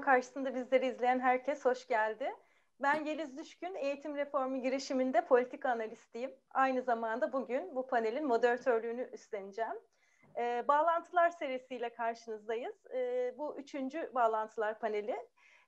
ekran karşısında bizleri izleyen herkes hoş geldi. Ben Yeliz Düşkün, eğitim reformu girişiminde politika analistiyim. Aynı zamanda bugün bu panelin moderatörlüğünü üstleneceğim. E, bağlantılar serisiyle karşınızdayız. E, bu üçüncü bağlantılar paneli.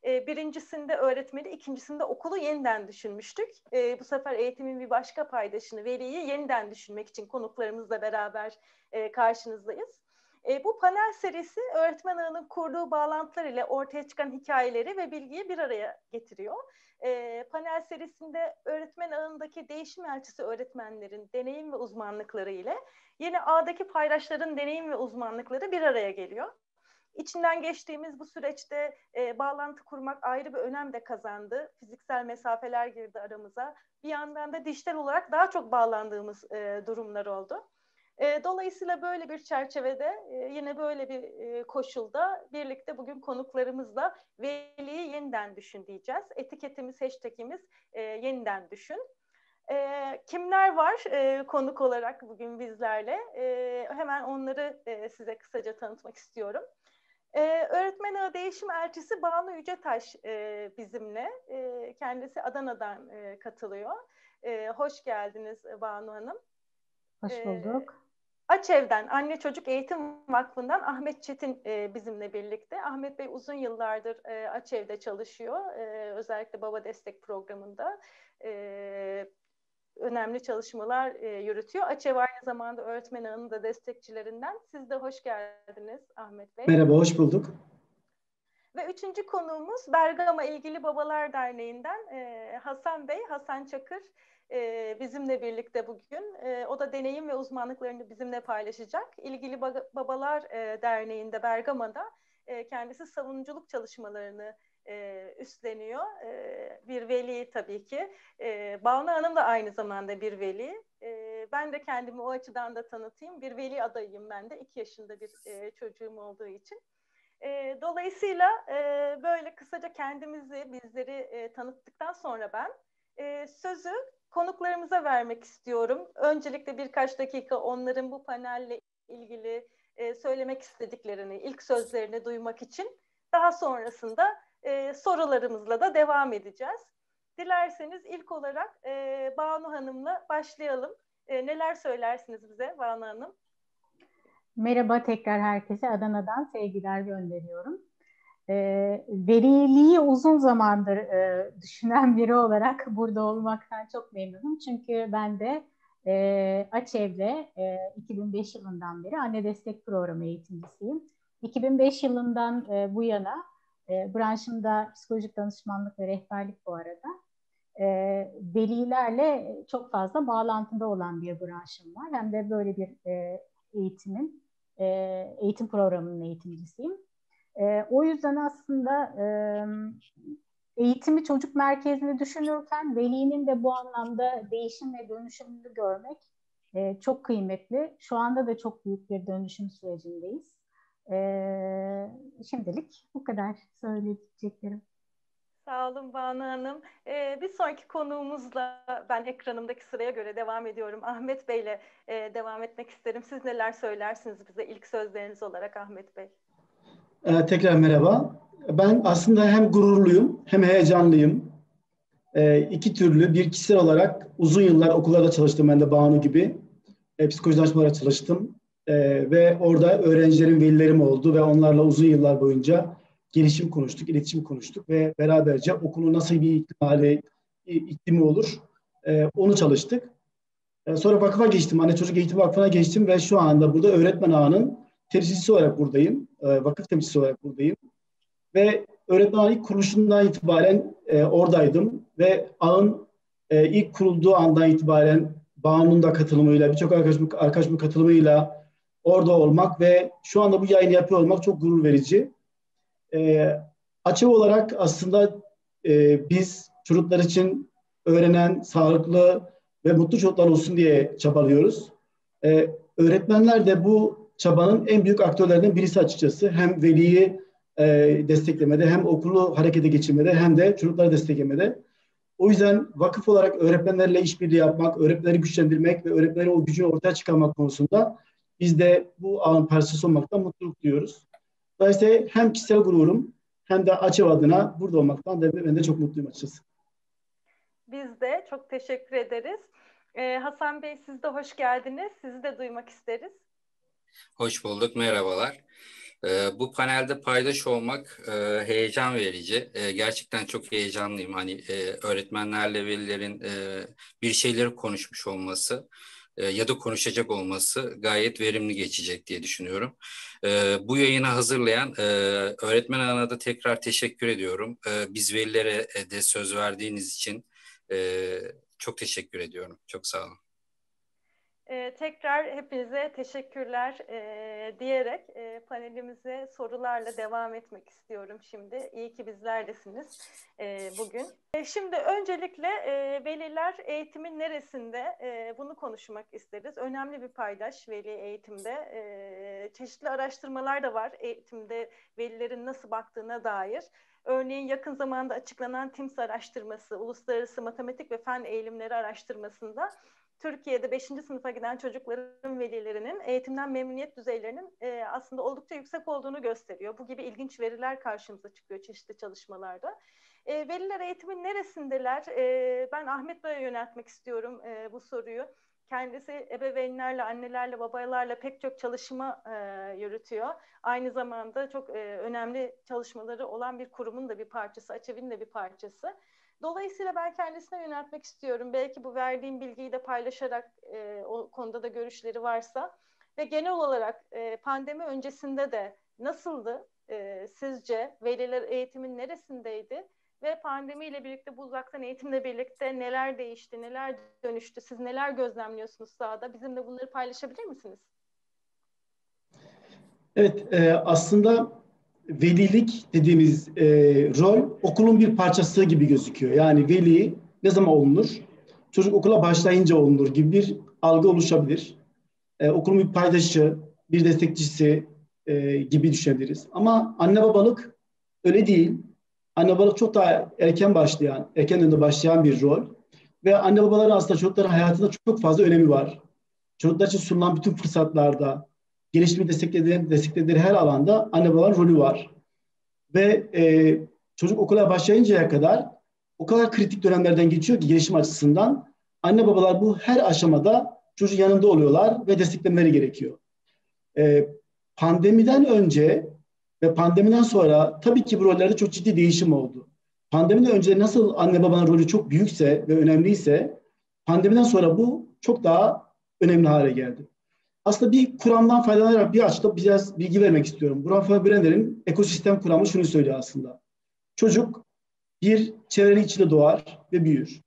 E, birincisinde öğretmeni, ikincisinde okulu yeniden düşünmüştük. E, bu sefer eğitimin bir başka paydaşını, veliyi yeniden düşünmek için konuklarımızla beraber e, karşınızdayız. E, bu panel serisi öğretmen ağının kurduğu bağlantılar ile ortaya çıkan hikayeleri ve bilgiyi bir araya getiriyor. E, panel serisinde öğretmen ağındaki değişim elçisi öğretmenlerin deneyim ve uzmanlıkları ile yeni ağdaki paydaşların deneyim ve uzmanlıkları bir araya geliyor. İçinden geçtiğimiz bu süreçte e, bağlantı kurmak ayrı bir önem de kazandı. Fiziksel mesafeler girdi aramıza. Bir yandan da dijital olarak daha çok bağlandığımız e, durumlar oldu. E, dolayısıyla böyle bir çerçevede e, yine böyle bir e, koşulda birlikte bugün konuklarımızla veliyi yeniden düşün diyeceğiz. Etiketimiz, hashtagimiz e, yeniden düşün. E, kimler var e, konuk olarak bugün bizlerle? E, hemen onları e, size kısaca tanıtmak istiyorum. Ee, öğretmen ağı değişim elçisi Banu Yücetaş e, bizimle. E, kendisi Adana'dan e, katılıyor. E, hoş geldiniz Banu Hanım. Hoş bulduk. Açev'den, Anne Çocuk Eğitim Vakfı'ndan Ahmet Çetin e, bizimle birlikte. Ahmet Bey uzun yıllardır e, Açev'de çalışıyor. E, özellikle Baba Destek Programı'nda e, önemli çalışmalar e, yürütüyor. Açev aynı zamanda öğretmen ağının da destekçilerinden. Siz de hoş geldiniz Ahmet Bey. Merhaba, hoş bulduk. Ve üçüncü konuğumuz Bergama İlgili Babalar Derneği'nden e, Hasan Bey, Hasan Çakır e, bizimle birlikte bugün. E, o da deneyim ve uzmanlıklarını bizimle paylaşacak. İlgili Babalar e, Derneği'nde Bergama'da e, kendisi savunuculuk çalışmalarını e, üstleniyor. Bir veli tabii ki. E, Banu Hanım da aynı zamanda bir veli. Ben de kendimi o açıdan da tanıtayım. Bir veli adayıyım ben de. iki yaşında bir çocuğum olduğu için. Dolayısıyla böyle kısaca kendimizi, bizleri tanıttıktan sonra ben sözü konuklarımıza vermek istiyorum. Öncelikle birkaç dakika onların bu panelle ilgili e, söylemek istediklerini, ilk sözlerini duymak için daha sonrasında e, sorularımızla da devam edeceğiz. Dilerseniz ilk olarak e, Banu Hanım'la başlayalım. E, neler söylersiniz bize Banu Hanım? Merhaba tekrar herkese Adana'dan sevgiler gönderiyorum. E, veriliği uzun zamandır e, düşünen biri olarak burada olmaktan çok memnunum. Çünkü ben de e, Açev'de e, 2005 yılından beri anne destek programı eğitimcisiyim. 2005 yılından e, bu yana e, branşımda psikolojik danışmanlık ve rehberlik bu arada. E, velilerle çok fazla bağlantıda olan bir branşım var. Hem de böyle bir e, eğitimin, e, eğitim programının eğitimcisiyim. E, o yüzden aslında e, eğitimi çocuk merkezinde düşünürken velinin de bu anlamda değişim ve dönüşümünü görmek e, çok kıymetli. Şu anda da çok büyük bir dönüşüm sürecindeyiz. Ee, şimdilik bu kadar söyleyeceklerim. Sağ olun Banu Hanım. Ee, bir sonraki konuğumuzla ben ekranımdaki sıraya göre devam ediyorum. Ahmet Bey'le e, devam etmek isterim. Siz neler söylersiniz bize ilk sözleriniz olarak Ahmet Bey? Ee, tekrar merhaba. Ben aslında hem gururluyum hem heyecanlıyım. Ee, iki türlü bir kişisel olarak uzun yıllar okullarda çalıştım ben de Banu gibi. E, psikoloji çalıştım. E, ve orada öğrencilerim, velilerim oldu ve onlarla uzun yıllar boyunca gelişim konuştuk, iletişim konuştuk ve beraberce okulun nasıl bir ihtimali, iklimi olur e, onu çalıştık. E, sonra vakıfa geçtim, Anne Çocuk Eğitim Vakfı'na geçtim ve şu anda burada öğretmen ağının temsilcisi olarak buradayım. E, vakıf temsilcisi olarak buradayım. Ve öğretmen ilk kuruluşundan itibaren e, oradaydım ve ağın e, ilk kurulduğu andan itibaren Banu'nun da katılımıyla, birçok arkadaşımın, arkadaşımın katılımıyla orada olmak ve şu anda bu yayını yapıyor olmak çok gurur verici. E, açı olarak aslında e, biz çocuklar için öğrenen, sağlıklı ve mutlu çocuklar olsun diye çabalıyoruz. E, öğretmenler de bu çabanın en büyük aktörlerinden birisi açıkçası. Hem veliyi e, desteklemede, hem okulu harekete geçirmede, hem de çocukları desteklemede. O yüzden vakıf olarak öğretmenlerle işbirliği yapmak, öğretmenleri güçlendirmek ve öğretmenleri o gücünü ortaya çıkarmak konusunda biz de bu ağın parçası olmaktan mutluluk duyuyoruz. Dolayısıyla hem kişisel gururum hem de Açev adına burada olmaktan da ben de çok mutluyum açıkçası. Biz de çok teşekkür ederiz. Ee, Hasan Bey siz de hoş geldiniz. Sizi de duymak isteriz. Hoş bulduk, merhabalar. Ee, bu panelde paydaş olmak e, heyecan verici. E, gerçekten çok heyecanlıyım. Hani e, öğretmenlerle velilerin e, bir şeyleri konuşmuş olması e, ya da konuşacak olması gayet verimli geçecek diye düşünüyorum. E, bu yayını hazırlayan e, öğretmen ana da tekrar teşekkür ediyorum. E, biz velilere de söz verdiğiniz için e, çok teşekkür ediyorum. Çok sağ olun. Ee, tekrar hepinize teşekkürler e, diyerek e, panelimize sorularla devam etmek istiyorum şimdi. İyi ki bizlerdesiniz e, bugün. E, şimdi öncelikle e, veliler eğitimin neresinde e, bunu konuşmak isteriz. Önemli bir paydaş veli eğitimde. E, çeşitli araştırmalar da var eğitimde velilerin nasıl baktığına dair. Örneğin yakın zamanda açıklanan TIMS araştırması, Uluslararası Matematik ve Fen Eğilimleri araştırmasında Türkiye'de 5. sınıfa giden çocukların velilerinin eğitimden memnuniyet düzeylerinin e, aslında oldukça yüksek olduğunu gösteriyor. Bu gibi ilginç veriler karşımıza çıkıyor çeşitli çalışmalarda. E, veliler eğitimin neresindeler? E, ben Ahmet Bey'e yöneltmek istiyorum e, bu soruyu. Kendisi ebeveynlerle, annelerle, babalarla pek çok çalışma e, yürütüyor. Aynı zamanda çok e, önemli çalışmaları olan bir kurumun da bir parçası, Açev'in de bir parçası. Dolayısıyla ben kendisine yöneltmek istiyorum. Belki bu verdiğim bilgiyi de paylaşarak e, o konuda da görüşleri varsa. Ve genel olarak e, pandemi öncesinde de nasıldı e, sizce? Veliler eğitimin neresindeydi? Ve pandemiyle birlikte bu uzaktan eğitimle birlikte neler değişti, neler dönüştü? Siz neler gözlemliyorsunuz sahada? Bizimle bunları paylaşabilir misiniz? Evet, e, aslında velilik dediğimiz e, rol okulun bir parçası gibi gözüküyor. Yani veli ne zaman olunur? Çocuk okula başlayınca olunur gibi bir algı oluşabilir. E, okulun bir paydaşı, bir destekçisi e, gibi düşünebiliriz. Ama anne babalık öyle değil. Anne babalık çok daha erken başlayan, erken dönemde başlayan bir rol. Ve anne babaların aslında çocukların hayatında çok fazla önemi var. Çocuklar için sunulan bütün fırsatlarda, gelişimi desteklediği, desteklediği her alanda anne babaların rolü var. Ve e, çocuk okula başlayıncaya kadar o kadar kritik dönemlerden geçiyor ki gelişim açısından anne babalar bu her aşamada çocuğun yanında oluyorlar ve desteklemeleri gerekiyor. E, pandemiden önce ve pandemiden sonra tabii ki bu rollerde çok ciddi değişim oldu. Pandemiden önce nasıl anne babanın rolü çok büyükse ve önemliyse pandemiden sonra bu çok daha önemli hale geldi. Aslında bir kuramdan faydalanarak bir açıda biraz bilgi vermek istiyorum. Rafael Brenner'in ekosistem kuramı şunu söylüyor aslında. Çocuk bir çevrenin içinde doğar ve büyür.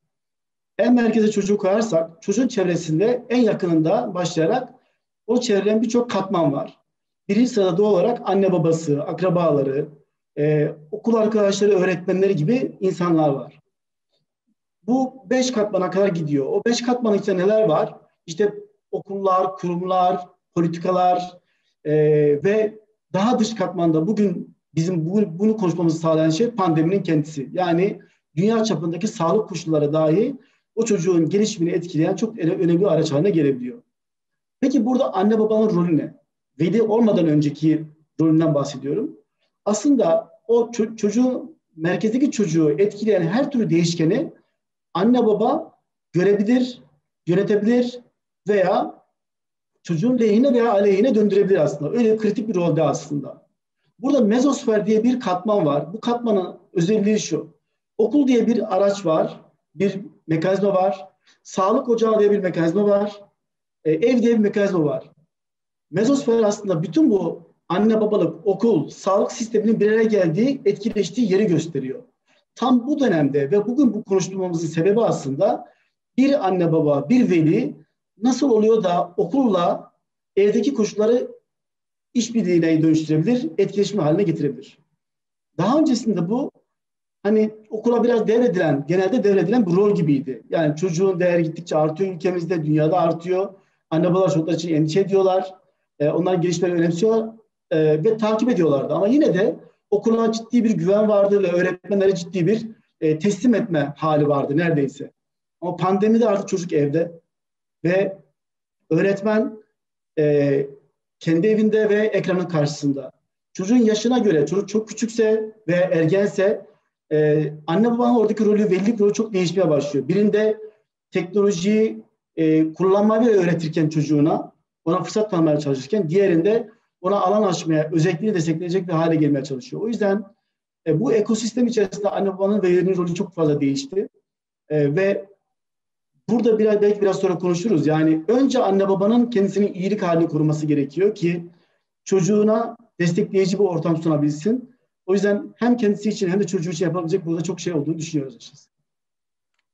En merkeze çocuğu koyarsak çocuğun çevresinde en yakınında başlayarak o çevrenin birçok katman var. Birinci sırada doğal olarak anne babası, akrabaları, e, okul arkadaşları, öğretmenleri gibi insanlar var. Bu beş katmana kadar gidiyor. O beş katmanın içinde neler var? İşte okullar, kurumlar, politikalar e, ve daha dış katmanda bugün bizim bugün bunu konuşmamızı sağlayan şey pandeminin kendisi. Yani dünya çapındaki sağlık koşulları dahi o çocuğun gelişimini etkileyen çok önemli bir araç haline gelebiliyor. Peki burada anne babanın rolü ne? Veli olmadan önceki rolünden bahsediyorum. Aslında o ço- çocuğun merkezdeki çocuğu etkileyen her türlü değişkeni anne baba görebilir, yönetebilir veya çocuğun lehine veya aleyhine döndürebilir aslında. Öyle kritik bir rolde aslında. Burada mezosfer diye bir katman var. Bu katmanın özelliği şu. Okul diye bir araç var, bir mekanizma var. Sağlık ocağı diye bir mekanizma var. E, ev diye bir mekanizma var. Mezosfer aslında bütün bu anne babalık, okul, sağlık sisteminin bir araya geldiği, etkileştiği yeri gösteriyor. Tam bu dönemde ve bugün bu konuşturmamızın sebebi aslında bir anne baba, bir veli nasıl oluyor da okulla evdeki koşulları işbirliğine dönüştürebilir, etkileşim haline getirebilir. Daha öncesinde bu hani okula biraz devredilen, genelde devredilen bir rol gibiydi. Yani çocuğun değeri gittikçe artıyor ülkemizde, dünyada artıyor. Anne babalar çocuklar için endişe ediyorlar. E, onların gelişmelerini önemsiyor e, ve takip ediyorlardı. Ama yine de okula ciddi bir güven vardı ve öğretmenlere ciddi bir e, teslim etme hali vardı neredeyse. Ama pandemide artık çocuk evde ve öğretmen e, kendi evinde ve ekranın karşısında. çocuğun yaşına göre, çocuk çok küçükse ve ergense e, anne babanın oradaki rolü, velilik rolü çok değişmeye başlıyor. Birinde teknolojiyi e, kullanmayı öğretirken çocuğuna, ona fırsat tanımaya çalışırken diğerinde ona alan açmaya, özelliğini destekleyecek bir hale gelmeye çalışıyor. O yüzden e, bu ekosistem içerisinde anne babanın ve velinin rolü çok fazla değişti. E, ve burada biraz belki biraz sonra konuşuruz. Yani önce anne babanın kendisinin iyilik halini koruması gerekiyor ki çocuğuna destekleyici bir ortam sunabilsin. O yüzden hem kendisi için hem de çocuğu için yapabilecek burada çok şey olduğunu düşünüyoruz açıkçası.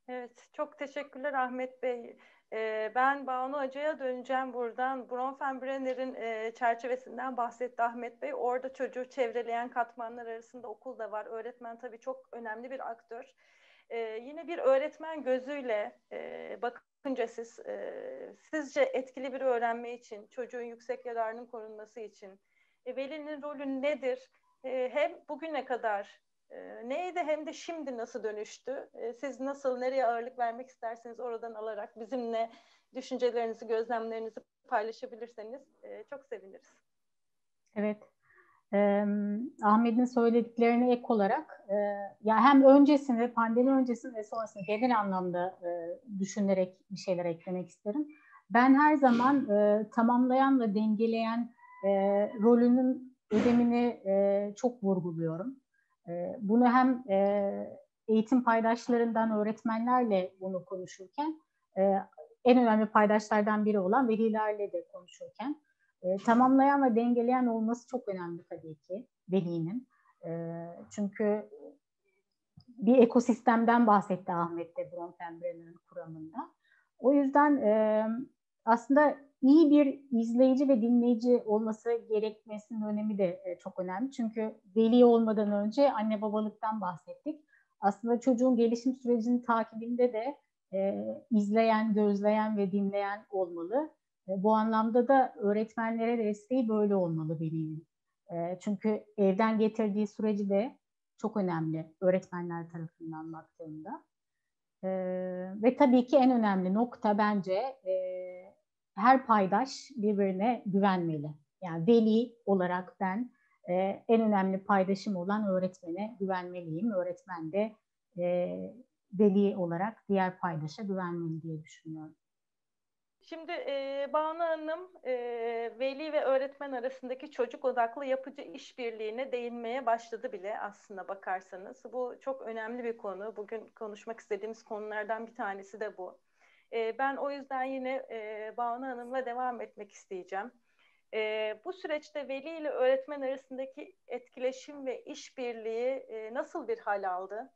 Evet, çok teşekkürler Ahmet Bey. Ee, ben Banu Hoca'ya döneceğim buradan. Bronfenbrenner'in e, çerçevesinden bahsetti Ahmet Bey. Orada çocuğu çevreleyen katmanlar arasında okul da var. Öğretmen tabii çok önemli bir aktör. Ee, yine bir öğretmen gözüyle e, bakınca siz, e, sizce etkili bir öğrenme için, çocuğun yüksek yararının korunması için e, velinin rolü nedir? E, hem bugüne kadar e, neydi hem de şimdi nasıl dönüştü? E, siz nasıl, nereye ağırlık vermek isterseniz oradan alarak bizimle düşüncelerinizi, gözlemlerinizi paylaşabilirseniz e, çok seviniriz. Evet. Ee, Ahmet'in söylediklerine ek olarak e, ya hem öncesinde, pandemi öncesinde ve sonrasında genel anlamda e, düşünerek bir şeyler eklemek isterim. Ben her zaman e, tamamlayan ve dengeleyen e, rolünün ödemini e, çok vurguluyorum. E, bunu hem e, eğitim paydaşlarından öğretmenlerle bunu konuşurken e, en önemli paydaşlardan biri olan velilerle de konuşurken e, tamamlayan ve dengeleyen olması çok önemli tabii ki velinin. E, çünkü bir ekosistemden bahsetti Ahmet de Bronfenbrenner'ın kuramında. O yüzden e, aslında iyi bir izleyici ve dinleyici olması gerekmesinin önemi de e, çok önemli. Çünkü veli olmadan önce anne babalıktan bahsettik. Aslında çocuğun gelişim sürecinin takibinde de e, izleyen, gözleyen ve dinleyen olmalı. E, bu anlamda da öğretmenlere desteği böyle olmalı velinin. E, çünkü evden getirdiği süreci de çok önemli öğretmenler tarafından baktığında. E, ve tabii ki en önemli nokta bence her paydaş birbirine güvenmeli. Yani veli olarak ben en önemli paydaşım olan öğretmene güvenmeliyim. Öğretmen de veli olarak diğer paydaşa güvenmeli diye düşünüyorum. Şimdi e, Banu Hanım e, veli ve öğretmen arasındaki çocuk odaklı yapıcı işbirliğine değinmeye başladı bile aslında bakarsanız. Bu çok önemli bir konu. Bugün konuşmak istediğimiz konulardan bir tanesi de bu. E, ben o yüzden yine e, Banu Hanım'la devam etmek isteyeceğim. E, bu süreçte veli ile öğretmen arasındaki etkileşim ve işbirliği e, nasıl bir hal aldı?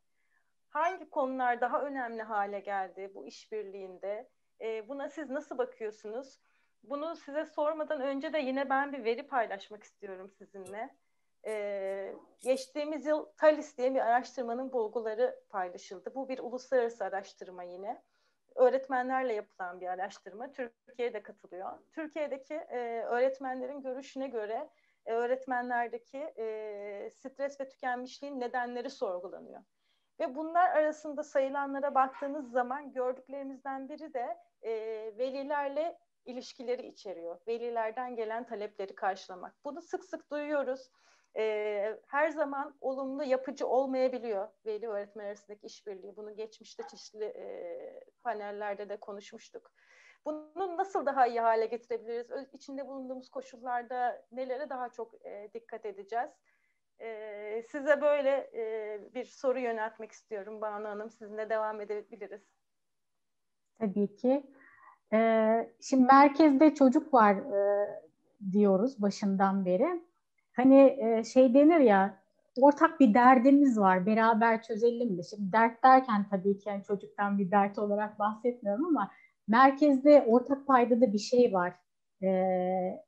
Hangi konular daha önemli hale geldi bu işbirliğinde? E, buna siz nasıl bakıyorsunuz? Bunu size sormadan önce de yine ben bir veri paylaşmak istiyorum sizinle. Ee, geçtiğimiz yıl TALIS diye bir araştırmanın bulguları paylaşıldı. Bu bir uluslararası araştırma yine öğretmenlerle yapılan bir araştırma. Türkiye'de katılıyor. Türkiye'deki e, öğretmenlerin görüşüne göre e, öğretmenlerdeki e, stres ve tükenmişliğin nedenleri sorgulanıyor. Ve bunlar arasında sayılanlara baktığınız zaman gördüklerimizden biri de e, velilerle ilişkileri içeriyor. Velilerden gelen talepleri karşılamak. Bunu sık sık duyuyoruz e, her zaman olumlu yapıcı olmayabiliyor veli öğretmen arasındaki işbirliği. Bunu geçmişte çeşitli e, panellerde de konuşmuştuk. Bunu nasıl daha iyi hale getirebiliriz? İçinde bulunduğumuz koşullarda nelere daha çok e, dikkat edeceğiz? E, size böyle e, bir soru yöneltmek istiyorum Banu Hanım. Sizinle devam edebiliriz. Tabii ki. Ee, şimdi merkezde çocuk var e, diyoruz başından beri hani e, şey denir ya ortak bir derdimiz var beraber çözelim mi? Şimdi dert derken tabii ki yani çocuktan bir dert olarak bahsetmiyorum ama merkezde ortak paydada bir şey var. Ee,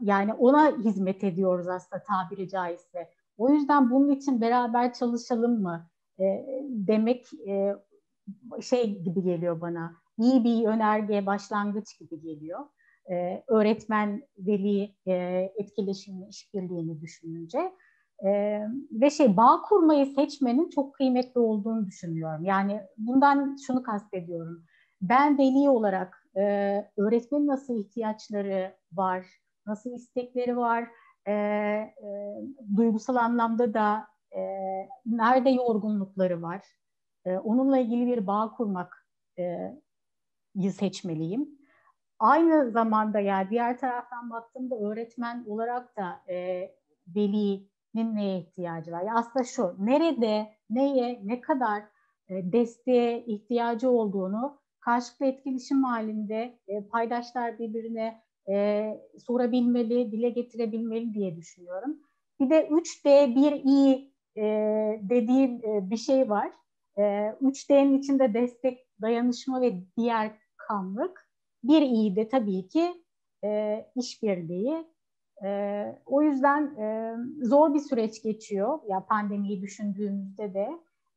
yani ona hizmet ediyoruz aslında tabiri caizse. O yüzden bunun için beraber çalışalım mı e, demek e, şey gibi geliyor bana. İyi bir önerge, başlangıç gibi geliyor e, öğretmen veli e, etkileşimini, işbirliğini düşününce e, ve şey bağ kurmayı seçmenin çok kıymetli olduğunu düşünüyorum. Yani bundan şunu kastediyorum. Ben veli olarak e, öğretmenin nasıl ihtiyaçları var, nasıl istekleri var, e, e, duygusal anlamda da e, nerede yorgunlukları var, e, onunla ilgili bir bağ kurmak e, seçmeliyim. Aynı zamanda yani diğer taraftan baktığımda öğretmen olarak da e, velinin neye ihtiyacı var? Yani aslında şu, nerede, neye, ne kadar e, desteğe ihtiyacı olduğunu karşılıklı etkileşim halinde e, paydaşlar birbirine e, sorabilmeli, dile getirebilmeli diye düşünüyorum. Bir de 3D 1i e, dediğim e, bir şey var. E, 3D'nin içinde destek, dayanışma ve diğer kanlık. Bir i de tabii ki e, işbirliği. E, o yüzden e, zor bir süreç geçiyor. Ya pandemiyi düşündüğümüzde de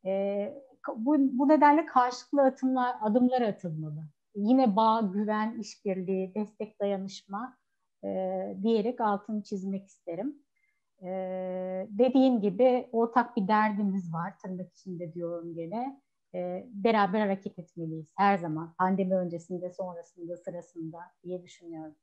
e, bu, bu nedenle karşılıklı atımlar, adımlar atılmalı. Yine bağ, güven, işbirliği, destek, dayanışma e, diyerek altını çizmek isterim. E, dediğim gibi ortak bir derdimiz var tırnak içinde diyorum gene. E, beraber hareket etmeliyiz her zaman. Pandemi öncesinde, sonrasında, sırasında diye düşünüyorum.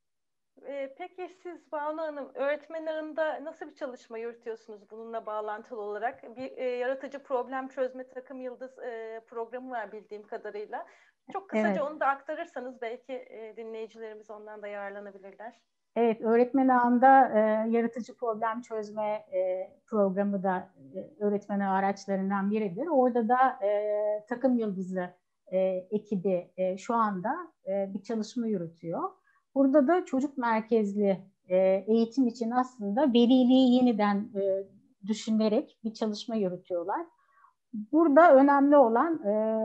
Peki siz Banu Hanım öğretmen ağında nasıl bir çalışma yürütüyorsunuz bununla bağlantılı olarak? Bir e, yaratıcı problem çözme takım yıldız e, programı var bildiğim kadarıyla. Çok kısaca evet. onu da aktarırsanız belki e, dinleyicilerimiz ondan da yararlanabilirler. Evet, öğretmen ağında e, yaratıcı problem çözme e, programı da e, öğretmen araçlarından biridir. Orada da e, takım yıldızı e, ekibi e, şu anda e, bir çalışma yürütüyor. Burada da çocuk merkezli e, eğitim için aslında veliliği yeniden e, düşünerek bir çalışma yürütüyorlar. Burada önemli olan e,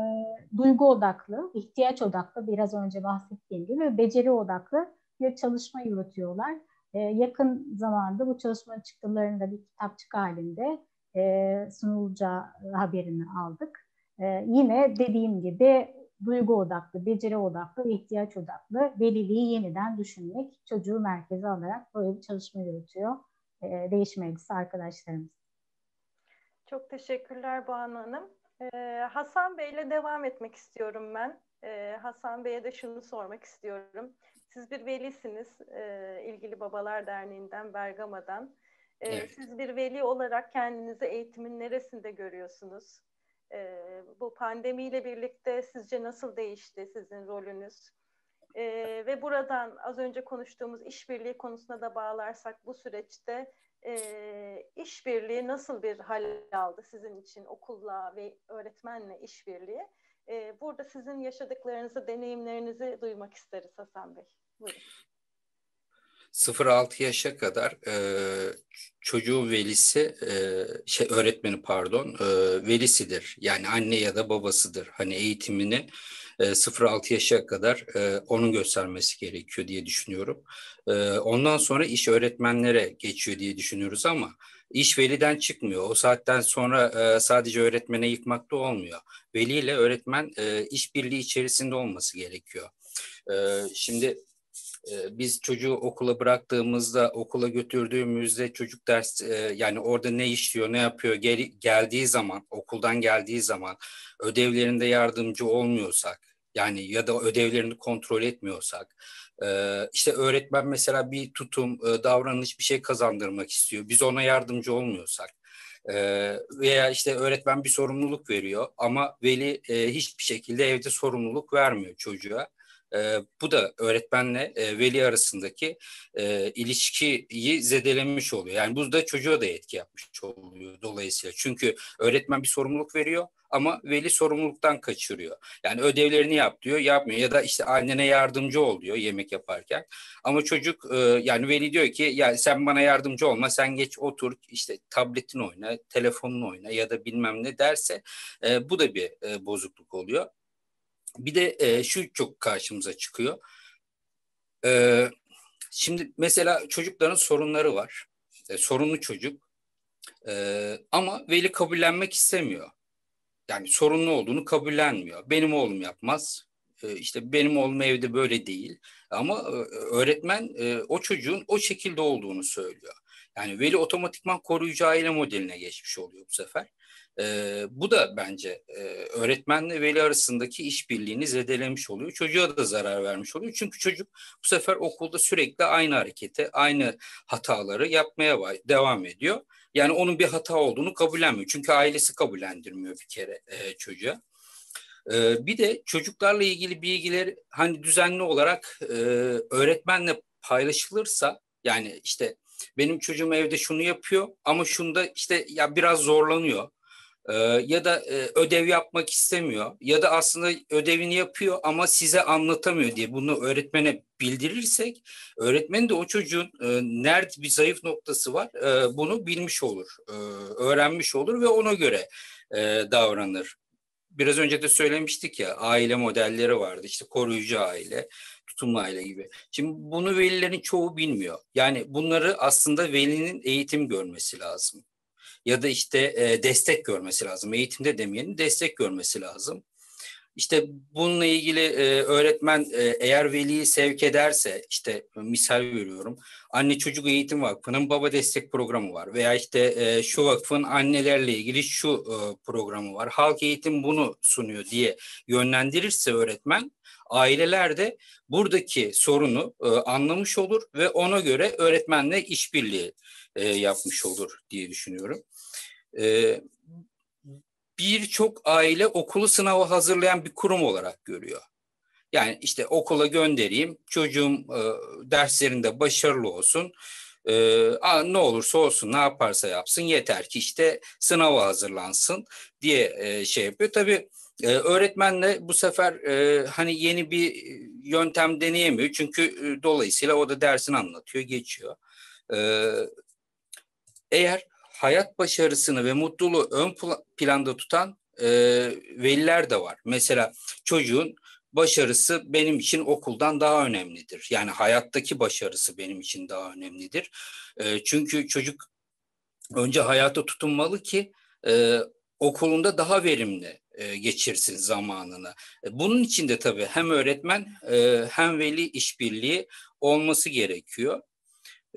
duygu odaklı, ihtiyaç odaklı, biraz önce bahsettiğim gibi beceri odaklı bir çalışma yürütüyorlar. E, yakın zamanda bu çalışmanın çıktılarını bir kitapçık halinde e, sunulacağı haberini aldık. E, yine dediğim gibi duygu odaklı, beceri odaklı ihtiyaç odaklı veliliği yeniden düşünmek, çocuğu merkeze alarak böyle bir çalışma yürütüyor e, değişim arkadaşlarımız. Çok teşekkürler Banu Hanım. Ee, Hasan Bey ile devam etmek istiyorum ben. Ee, Hasan Bey'e de şunu sormak istiyorum. Siz bir velisiniz, e, İlgili Babalar Derneği'nden, Bergama'dan. E, evet. Siz bir veli olarak kendinizi eğitimin neresinde görüyorsunuz? E, bu pandemiyle birlikte sizce nasıl değişti sizin rolünüz? E, ve buradan az önce konuştuğumuz işbirliği konusuna da bağlarsak bu süreçte e, işbirliği nasıl bir hal aldı sizin için okulla ve öğretmenle işbirliği? E, burada sizin yaşadıklarınızı, deneyimlerinizi duymak isteriz Hasan Bey. Buyurun. 0-6 yaşa kadar e, çocuğun velisi e, şey öğretmeni pardon e, velisidir. Yani anne ya da babasıdır. Hani eğitimini e, 0-6 yaşa kadar e, onun göstermesi gerekiyor diye düşünüyorum. E, ondan sonra iş öğretmenlere geçiyor diye düşünüyoruz ama iş veliden çıkmıyor. O saatten sonra e, sadece öğretmene yıkmakta olmuyor. Veli ile öğretmen e, işbirliği içerisinde olması gerekiyor. E, şimdi ee, biz çocuğu okula bıraktığımızda, okula götürdüğümüzde çocuk ders e, yani orada ne işliyor, ne yapıyor geri, geldiği zaman, okuldan geldiği zaman ödevlerinde yardımcı olmuyorsak, yani ya da ödevlerini kontrol etmiyorsak, işte öğretmen mesela bir tutum, davranış bir şey kazandırmak istiyor. Biz ona yardımcı olmuyorsak, veya işte öğretmen bir sorumluluk veriyor ama veli hiçbir şekilde evde sorumluluk vermiyor çocuğa. Bu da öğretmenle veli arasındaki ilişkiyi zedelemiş oluyor. Yani bu da çocuğa da etki yapmış oluyor dolayısıyla. Çünkü öğretmen bir sorumluluk veriyor ama veli sorumluluktan kaçırıyor. Yani ödevlerini yap diyor, yapmıyor ya da işte annene yardımcı ol diyor yemek yaparken. Ama çocuk e, yani veli diyor ki ya sen bana yardımcı olma, sen geç otur işte tabletin oyna, telefonun oyna ya da bilmem ne derse e, bu da bir e, bozukluk oluyor. Bir de şu çok karşımıza çıkıyor. Şimdi mesela çocukların sorunları var. Sorunlu çocuk. E, ama veli kabullenmek istemiyor. Yani sorunlu olduğunu kabullenmiyor. Benim oğlum yapmaz. E, işte benim oğlum evde böyle değil. Ama e, öğretmen e, o çocuğun o şekilde olduğunu söylüyor. Yani veli otomatikman koruyucu aile modeline geçmiş oluyor bu sefer. E, bu da bence e, öğretmenle veli arasındaki işbirliğini zedelemiş oluyor. Çocuğa da zarar vermiş oluyor. Çünkü çocuk bu sefer okulda sürekli aynı hareketi, aynı hataları yapmaya devam ediyor. Yani onun bir hata olduğunu kabullenmiyor. Çünkü ailesi kabullendirmiyor bir kere e, çocuğa. E, bir de çocuklarla ilgili bilgiler hani düzenli olarak e, öğretmenle paylaşılırsa yani işte benim çocuğum evde şunu yapıyor ama şunda işte ya biraz zorlanıyor ee, ya da e, ödev yapmak istemiyor ya da aslında ödevini yapıyor ama size anlatamıyor diye bunu öğretmene bildirirsek öğretmen de o çocuğun e, nerede bir zayıf noktası var e, bunu bilmiş olur, öğrenmiş olur ve ona göre davranır. Biraz önce de söylemiştik ya aile modelleri vardı işte koruyucu aile, tutumlu aile gibi. Şimdi bunu velilerin çoğu bilmiyor. Yani bunları aslında velinin eğitim görmesi lazım ya da işte e, destek görmesi lazım. Eğitimde demeyelim destek görmesi lazım. İşte bununla ilgili e, öğretmen e, eğer veliyi sevk ederse işte misal veriyorum anne çocuk eğitim vakfının baba destek programı var veya işte e, şu vakfın annelerle ilgili şu e, programı var halk eğitim bunu sunuyor diye yönlendirirse öğretmen aileler de buradaki sorunu e, anlamış olur ve ona göre öğretmenle işbirliği e, yapmış olur diye düşünüyorum. E, Birçok aile okulu sınava hazırlayan bir kurum olarak görüyor. Yani işte okula göndereyim, çocuğum e, derslerinde başarılı olsun, e, ne olursa olsun, ne yaparsa yapsın yeter ki işte sınava hazırlansın diye e, şey yapıyor. Tabii e, öğretmenle bu sefer e, hani yeni bir yöntem deneyemiyor çünkü e, dolayısıyla o da dersini anlatıyor, geçiyor. E, eğer hayat başarısını ve mutluluğu ön planda tutan e, veliler de var. Mesela çocuğun başarısı benim için okuldan daha önemlidir. Yani hayattaki başarısı benim için daha önemlidir. E, çünkü çocuk önce hayata tutunmalı ki e, okulunda daha verimli e, geçirsin zamanını. E, bunun için de tabii hem öğretmen e, hem veli işbirliği olması gerekiyor.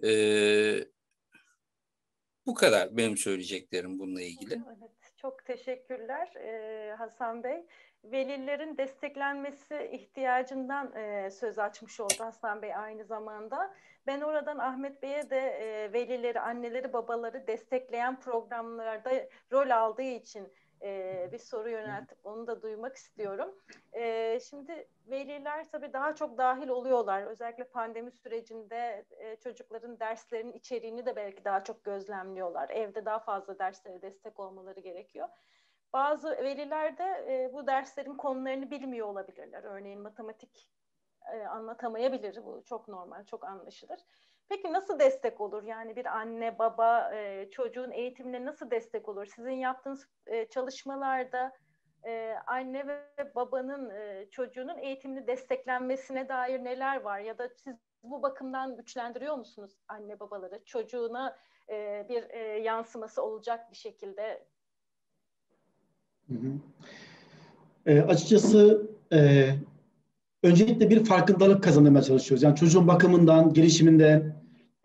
E, bu kadar benim söyleyeceklerim bununla ilgili. Evet, çok teşekkürler ee, Hasan Bey. Velilerin desteklenmesi ihtiyacından e, söz açmış oldu Hasan Bey aynı zamanda. Ben oradan Ahmet Bey'e de e, velileri, anneleri, babaları destekleyen programlarda rol aldığı için e, bir soru yöneltip onu da duymak istiyorum. E, şimdi veliler tabii daha çok dahil oluyorlar. Özellikle pandemi sürecinde e, çocukların derslerinin içeriğini de belki daha çok gözlemliyorlar. Evde daha fazla derslere destek olmaları gerekiyor. Bazı veliler de e, bu derslerin konularını bilmiyor olabilirler. Örneğin matematik e, anlatamayabilir. Bu çok normal, çok anlaşılır. Peki nasıl destek olur? Yani bir anne, baba e, çocuğun eğitimine nasıl destek olur? Sizin yaptığınız e, çalışmalarda e, anne ve babanın e, çocuğunun eğitimini desteklenmesine dair neler var? Ya da siz bu bakımdan güçlendiriyor musunuz anne babaları? Çocuğuna e, bir e, yansıması olacak bir şekilde. Hı hı. E, açıkçası e, öncelikle bir farkındalık kazanmaya çalışıyoruz. Yani çocuğun bakımından, gelişiminde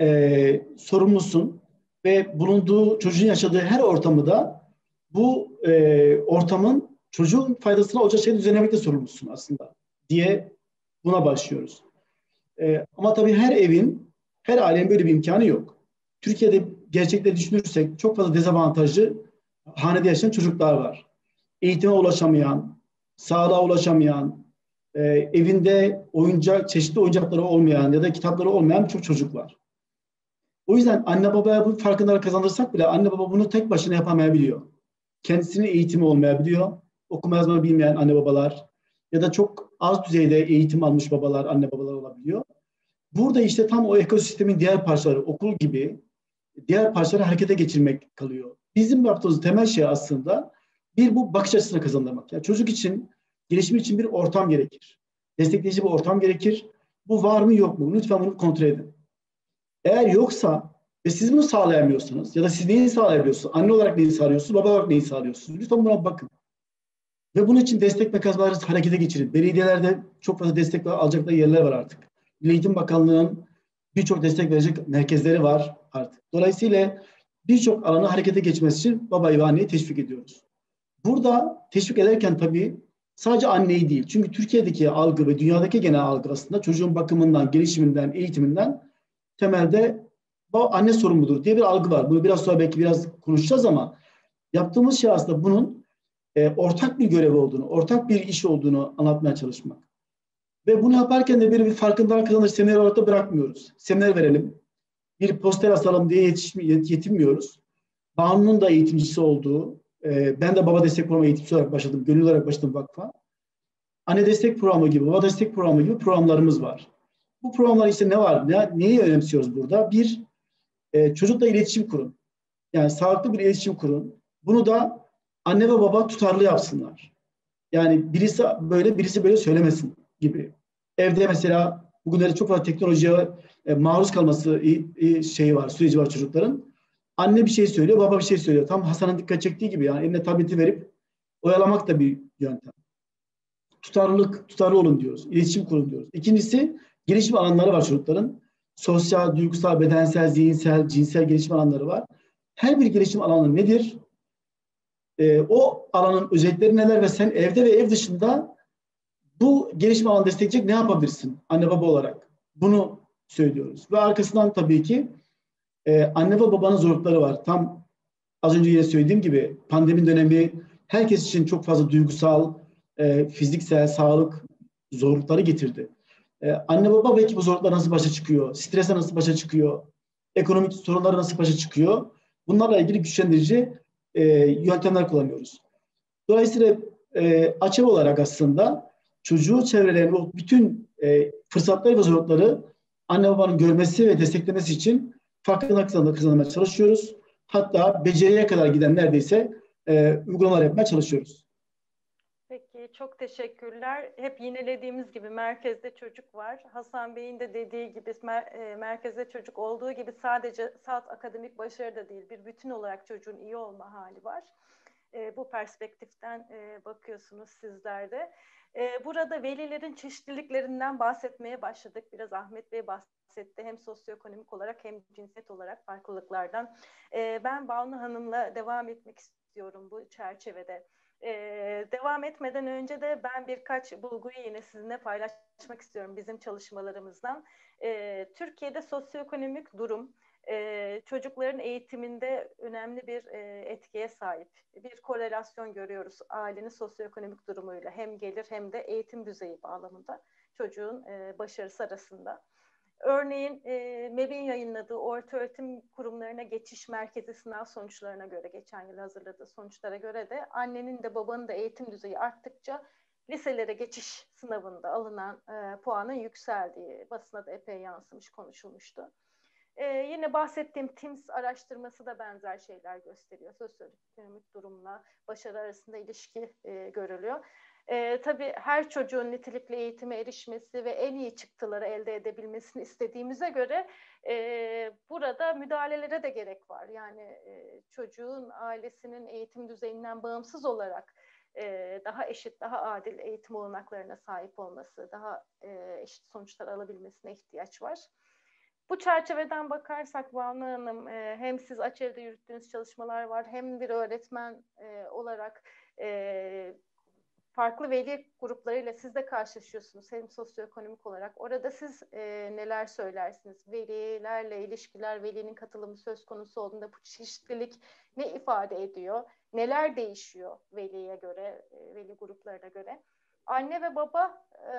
e, sorumlusun ve bulunduğu, çocuğun yaşadığı her ortamı da bu e, ortamın çocuğun faydasına olacak şekilde düzenlemekte sorumlusun aslında diye buna başlıyoruz. E, ama tabii her evin, her ailenin böyle bir imkanı yok. Türkiye'de gerçekleri düşünürsek çok fazla dezavantajlı hanede yaşayan çocuklar var. Eğitime ulaşamayan, sağlığa ulaşamayan, e, evinde oyuncak, çeşitli oyuncakları olmayan ya da kitapları olmayan çok çocuk var. O yüzden anne babaya bu farkındalık kazandırsak bile anne baba bunu tek başına yapamayabiliyor. Kendisinin eğitimi olmayabiliyor. Okuma yazma bilmeyen anne babalar ya da çok az düzeyde eğitim almış babalar, anne babalar olabiliyor. Burada işte tam o ekosistemin diğer parçaları, okul gibi diğer parçaları harekete geçirmek kalıyor. Bizim yaptığımız temel şey aslında bir bu bakış açısını kazandırmak. Yani çocuk için, gelişim için bir ortam gerekir. Destekleyici bir ortam gerekir. Bu var mı yok mu? Lütfen bunu kontrol edin. Eğer yoksa ve siz bunu sağlayamıyorsanız ya da siz neyi sağlayabiliyorsunuz? Anne olarak neyi sağlıyorsunuz? Baba olarak neyi sağlıyorsunuz? Lütfen buna bakın. Ve bunun için destek mekanizmaları harekete geçirin. Belediyelerde çok fazla destek alacakları yerler var artık. Eğitim Bakanlığı'nın birçok destek verecek merkezleri var artık. Dolayısıyla birçok alanı harekete geçmesi için baba ve anneyi teşvik ediyoruz. Burada teşvik ederken tabii sadece anneyi değil. Çünkü Türkiye'deki algı ve dünyadaki genel algı aslında çocuğun bakımından, gelişiminden, eğitiminden temelde anne sorumludur diye bir algı var. Bunu biraz sonra belki biraz konuşacağız ama yaptığımız şey aslında bunun e, ortak bir görev olduğunu, ortak bir iş olduğunu anlatmaya çalışmak. Ve bunu yaparken de bir, bir farkındalık kazanır seminer ortada bırakmıyoruz. Seminer verelim, bir poster asalım diye yetişmi, yetinmiyoruz. Banu'nun da eğitimcisi olduğu, e, ben de baba destek programı eğitimcisi olarak başladım, gönüllü olarak başladım vakfa. Anne destek programı gibi, baba destek programı gibi programlarımız var. Bu programlar işte ne var, ne, neyi önemsiyoruz burada? Bir, e, çocukla iletişim kurun. Yani sağlıklı bir iletişim kurun. Bunu da anne ve baba tutarlı yapsınlar. Yani birisi böyle, birisi böyle söylemesin gibi. Evde mesela bugünlerde çok fazla teknolojiye e, maruz kalması şeyi var, süreci var çocukların. Anne bir şey söylüyor, baba bir şey söylüyor. Tam Hasan'ın dikkat çektiği gibi yani eline tableti verip oyalamak da bir yöntem. Tutarlılık, tutarlı olun diyoruz. İletişim kurun diyoruz. İkincisi gelişim alanları var çocukların. Sosyal, duygusal, bedensel, zihinsel, cinsel gelişim alanları var. Her bir gelişim alanı nedir? Ee, o alanın özellikleri neler ve sen evde ve ev dışında bu gelişim alanı destekleyecek ne yapabilirsin anne baba olarak? Bunu söylüyoruz. Ve arkasından tabii ki e, anne ve babanın zorlukları var. Tam az önce yine söylediğim gibi pandemi dönemi herkes için çok fazla duygusal, e, fiziksel, sağlık zorlukları getirdi. E, anne baba belki bu zorluklar nasıl başa çıkıyor, strese nasıl başa çıkıyor, ekonomik sorunlara nasıl başa çıkıyor. Bunlarla ilgili güçlendirici e, yöntemler kullanıyoruz. Dolayısıyla e, açık olarak aslında çocuğu çevreleyen bütün e, fırsatları ve zorlukları anne babanın görmesi ve desteklemesi için farkındalık kazanmaya çalışıyoruz. Hatta beceriye kadar giden neredeyse e, uygulamalar yapmaya çalışıyoruz. Peki çok teşekkürler. Hep yinelediğimiz gibi merkezde çocuk var. Hasan Bey'in de dediği gibi mer e, merkezde çocuk olduğu gibi sadece salt akademik başarı da değil bir bütün olarak çocuğun iyi olma hali var. E, bu perspektiften e, bakıyorsunuz sizler de. E, burada velilerin çeşitliliklerinden bahsetmeye başladık. Biraz Ahmet Bey bahsetti. Hem sosyoekonomik olarak hem cinsiyet olarak farklılıklardan. E, ben Banu Hanım'la devam etmek istiyorum bu çerçevede. Ee, devam etmeden önce de ben birkaç bulguyu yine sizinle paylaşmak istiyorum bizim çalışmalarımızdan. Ee, Türkiye'de sosyoekonomik durum e, çocukların eğitiminde önemli bir e, etkiye sahip. Bir korelasyon görüyoruz ailenin sosyoekonomik durumuyla hem gelir hem de eğitim düzeyi bağlamında çocuğun e, başarısı arasında. Örneğin e, MEB'in yayınladığı orta öğretim kurumlarına geçiş merkezi sınav sonuçlarına göre, geçen yıl hazırladığı sonuçlara göre de annenin de babanın da eğitim düzeyi arttıkça liselere geçiş sınavında alınan e, puanın yükseldiği basına da epey yansımış, konuşulmuştu. Ee, yine bahsettiğim TIMS araştırması da benzer şeyler gösteriyor. Sosyoekonomik durumla başarı arasında ilişki e, görülüyor. E, tabii her çocuğun nitelikli eğitime erişmesi ve en iyi çıktıları elde edebilmesini istediğimize göre e, burada müdahalelere de gerek var. Yani e, çocuğun ailesinin eğitim düzeyinden bağımsız olarak e, daha eşit, daha adil eğitim olanaklarına sahip olması, daha e, eşit sonuçlar alabilmesine ihtiyaç var. Bu çerçeveden bakarsak Banu Hanım e, hem siz Açev'de yürüttüğünüz çalışmalar var hem bir öğretmen e, olarak e, farklı veli gruplarıyla siz de karşılaşıyorsunuz hem sosyoekonomik olarak. Orada siz e, neler söylersiniz? Velilerle ilişkiler, velinin katılımı söz konusu olduğunda bu çeşitlilik ne ifade ediyor? Neler değişiyor veliye göre, e, veli gruplarına göre? Anne ve baba e,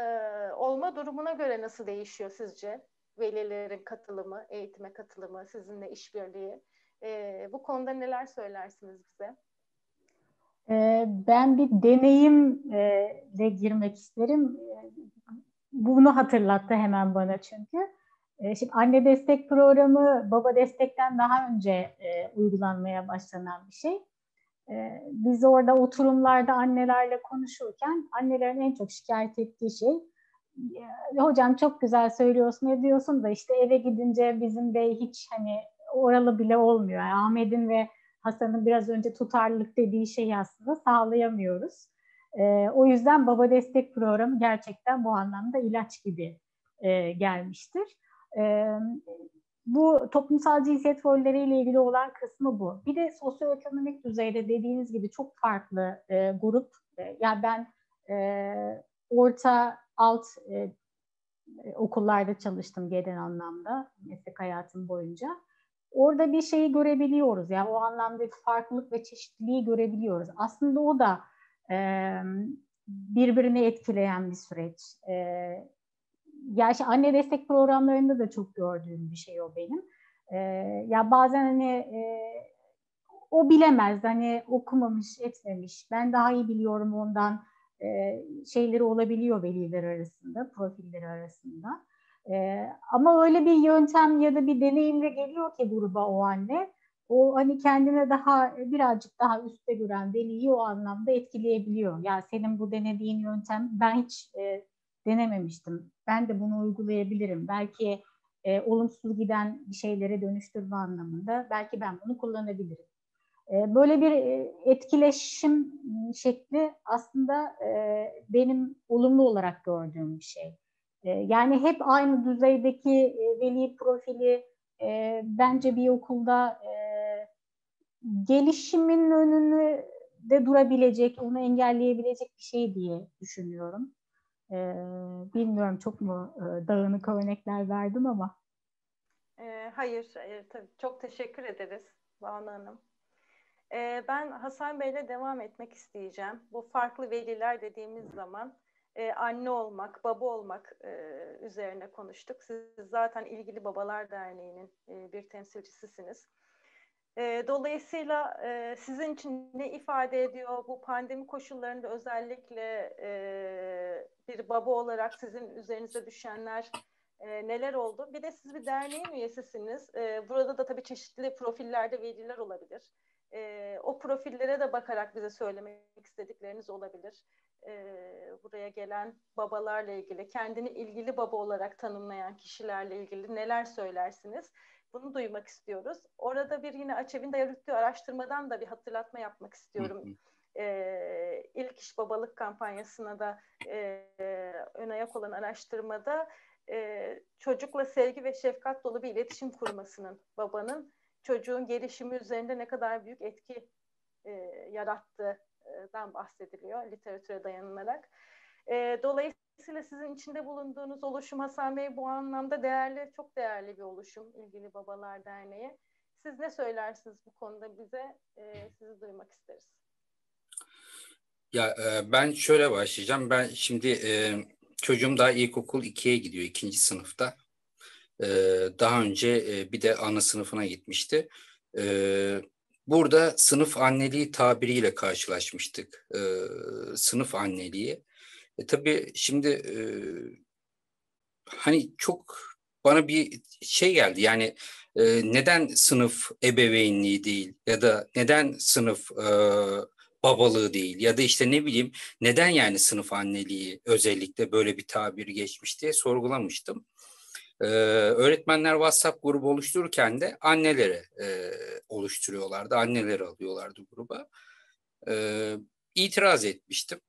olma durumuna göre nasıl değişiyor sizce? Velilerin katılımı, eğitime katılımı, sizinle işbirliği. E, bu konuda neler söylersiniz bize? Ee, ben bir deneyimle girmek isterim. Bunu hatırlattı hemen bana çünkü. Ee, şimdi anne destek programı baba destekten daha önce e, uygulanmaya başlanan bir şey. Ee, biz orada oturumlarda annelerle konuşurken annelerin en çok şikayet ettiği şey hocam çok güzel söylüyorsun ediyorsun da işte eve gidince bizim de hiç hani oralı bile olmuyor. Yani Ahmet'in ve Hasan'ın biraz önce tutarlılık dediği şeyi aslında sağlayamıyoruz. E, o yüzden baba destek programı gerçekten bu anlamda ilaç gibi e, gelmiştir. E, bu toplumsal cinsiyet rolleriyle ilgili olan kısmı bu. Bir de sosyoekonomik düzeyde dediğiniz gibi çok farklı e, grup. E, yani ben e, orta alt e, okullarda çalıştım genel anlamda meslek hayatım boyunca. Orada bir şeyi görebiliyoruz. Yani o anlamda bir farklılık ve çeşitliliği görebiliyoruz. Aslında o da e, birbirini etkileyen bir süreç. E, ya işte anne destek programlarında da çok gördüğüm bir şey o benim. E, ya bazen hani e, o bilemez hani okumamış etmemiş ben daha iyi biliyorum ondan e, şeyleri olabiliyor veliler arasında profilleri arasında. E, ama öyle bir yöntem ya da bir deneyimle geliyor ki gruba o anne o hani kendine daha birazcık daha üstte gören veliyi o anlamda etkileyebiliyor. Ya senin bu denediğin yöntem ben hiç e, denememiştim. Ben de bunu uygulayabilirim. Belki e, olumsuz giden bir şeylere dönüştürme anlamında belki ben bunu kullanabilirim. E, böyle bir e, etkileşim şekli aslında e, benim olumlu olarak gördüğüm bir şey. E, yani hep aynı düzeydeki e, veli profili e, bence bir okulda e, gelişimin önünü de durabilecek, onu engelleyebilecek bir şey diye düşünüyorum. Ee, bilmiyorum çok mu dağınık örnekler verdim ama. E, hayır, tabii çok teşekkür ederiz Banu Hanım. Ben Hasan Bey'le devam etmek isteyeceğim. Bu farklı veliler dediğimiz zaman e, anne olmak, baba olmak e, üzerine konuştuk. Siz zaten ilgili Babalar Derneği'nin e, bir temsilcisisiniz. E, dolayısıyla e, sizin için ne ifade ediyor bu pandemi koşullarında özellikle e, bir baba olarak sizin üzerinize düşenler e, neler oldu? Bir de siz bir derneğin üyesisiniz. E, burada da tabii çeşitli profillerde veliler olabilir. E, o profillere de bakarak bize söylemek istedikleriniz olabilir. E, buraya gelen babalarla ilgili, kendini ilgili baba olarak tanımlayan kişilerle ilgili neler söylersiniz? Bunu duymak istiyoruz. Orada bir yine Açev'in de yürüttüğü araştırmadan da bir hatırlatma yapmak istiyorum. Ee, ilk iş babalık kampanyasına da e, ön ayak olan araştırmada e, çocukla sevgi ve şefkat dolu bir iletişim kurmasının babanın çocuğun gelişimi üzerinde ne kadar büyük etki e, yarattığından bahsediliyor literatüre dayanılarak. E, dolayısıyla sizin içinde bulunduğunuz oluşum Hasan Bey bu anlamda değerli, çok değerli bir oluşum ilgili Babalar Derneği. Siz ne söylersiniz bu konuda bize? E, sizi duymak isteriz. Ya e, ben şöyle başlayacağım. Ben şimdi e, çocuğum daha ilkokul 2'ye gidiyor, ikinci sınıfta. E, daha önce e, bir de ana sınıfına gitmişti. E, burada sınıf anneliği tabiriyle karşılaşmıştık. E, sınıf anneliği. E, tabii şimdi e, hani çok bana bir şey geldi yani e, neden sınıf ebeveynliği değil ya da neden sınıf e, babalığı değil ya da işte ne bileyim neden yani sınıf anneliği özellikle böyle bir tabir geçmiş diye sorgulamıştım. Ee, öğretmenler WhatsApp grubu oluştururken de annelere e, oluşturuyorlardı, anneleri alıyorlardı gruba. Ee, itiraz etmiştim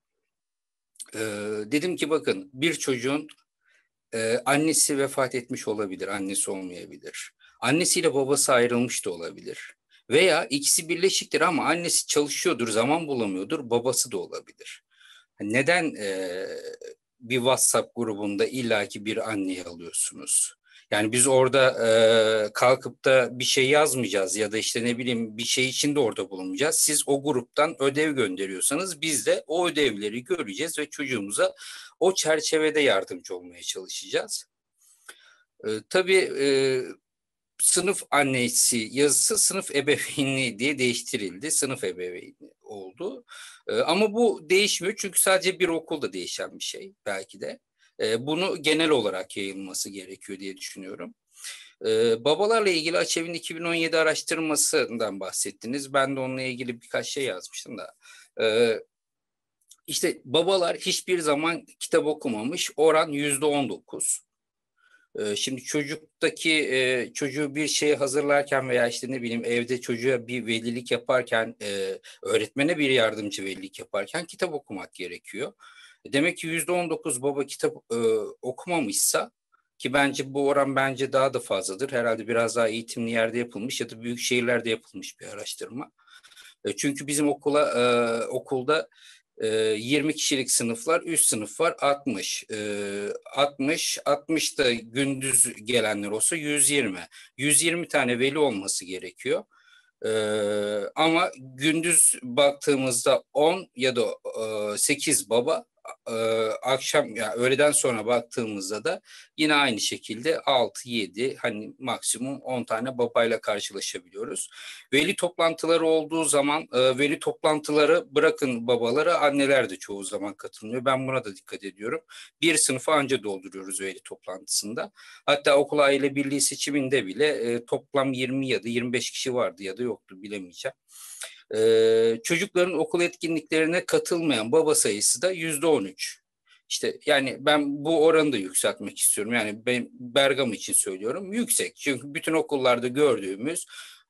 e, dedim ki bakın bir çocuğun e, annesi vefat etmiş olabilir, annesi olmayabilir. Annesiyle babası ayrılmış da olabilir. Veya ikisi birleşiktir ama annesi çalışıyordur, zaman bulamıyordur, babası da olabilir. Neden e, bir WhatsApp grubunda illaki bir anneyi alıyorsunuz? Yani biz orada e, kalkıp da bir şey yazmayacağız ya da işte ne bileyim bir şey için de orada bulunmayacağız. Siz o gruptan ödev gönderiyorsanız biz de o ödevleri göreceğiz ve çocuğumuza o çerçevede yardımcı olmaya çalışacağız. E, tabii e, sınıf annesi yazısı sınıf ebeveynliği diye değiştirildi. Sınıf ebeveyni oldu. E, ama bu değişmiyor çünkü sadece bir okulda değişen bir şey belki de. E, bunu genel olarak yayılması gerekiyor diye düşünüyorum. E, babalarla ilgili Açev'in 2017 araştırmasından bahsettiniz. Ben de onunla ilgili birkaç şey yazmıştım da. E, işte babalar hiçbir zaman kitap okumamış. Oran yüzde on dokuz. Şimdi çocuktaki çocuğu bir şeye hazırlarken veya işte ne bileyim evde çocuğa bir velilik yaparken öğretmene bir yardımcı velilik yaparken kitap okumak gerekiyor. Demek ki yüzde on dokuz baba kitap e, okumamışsa ki bence bu oran bence daha da fazladır. Herhalde biraz daha eğitimli yerde yapılmış ya da büyük şehirlerde yapılmış bir araştırma. E, çünkü bizim okula e, okulda 20 kişilik sınıflar, üst sınıf var 60. 60, 60 da gündüz gelenler olsa 120. 120 tane veli olması gerekiyor. ama gündüz baktığımızda 10 ya da 8 baba, e, akşam ya yani öğleden sonra baktığımızda da yine aynı şekilde 6 7 hani maksimum 10 tane babayla karşılaşabiliyoruz. Veli toplantıları olduğu zaman e, veli toplantıları bırakın babaları anneler de çoğu zaman katılmıyor. Ben buna da dikkat ediyorum. Bir sınıfı anca dolduruyoruz veli toplantısında. Hatta okul aile birliği seçiminde bile toplam 20 ya da 25 kişi vardı ya da yoktu bilemeyeceğim. Ee, çocukların okul etkinliklerine katılmayan baba sayısı da yüzde on üç. İşte yani ben bu oranı da yükseltmek istiyorum. Yani ben Bergam için söylüyorum. Yüksek. Çünkü bütün okullarda gördüğümüz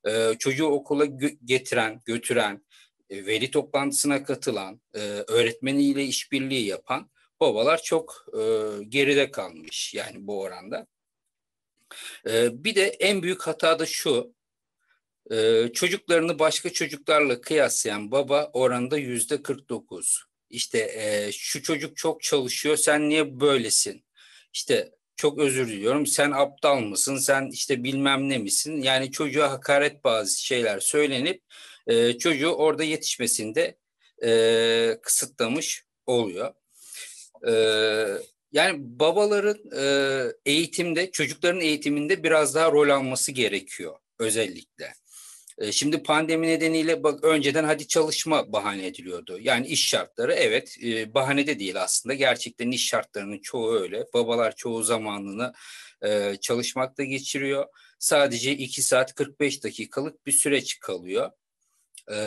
e, çocuğu okula gö- getiren, götüren, e, veli toplantısına katılan, e, öğretmeniyle işbirliği yapan babalar çok e, geride kalmış yani bu oranda. E, bir de en büyük hata da şu, ee, çocuklarını başka çocuklarla kıyaslayan baba oranda yüzde 49. İşte e, şu çocuk çok çalışıyor sen niye böylesin? İşte çok özür diliyorum sen aptal mısın sen işte bilmem ne misin? Yani çocuğa hakaret bazı şeyler söylenip e, çocuğu orada yetişmesinde e, kısıtlamış oluyor. E, yani babaların e, eğitimde çocukların eğitiminde biraz daha rol alması gerekiyor özellikle. Ee, şimdi pandemi nedeniyle bak önceden hadi çalışma bahane ediliyordu. Yani iş şartları evet e, bahane de değil aslında. Gerçekten iş şartlarının çoğu öyle. Babalar çoğu zamanını e, çalışmakta geçiriyor. Sadece 2 saat 45 dakikalık bir süreç kalıyor e,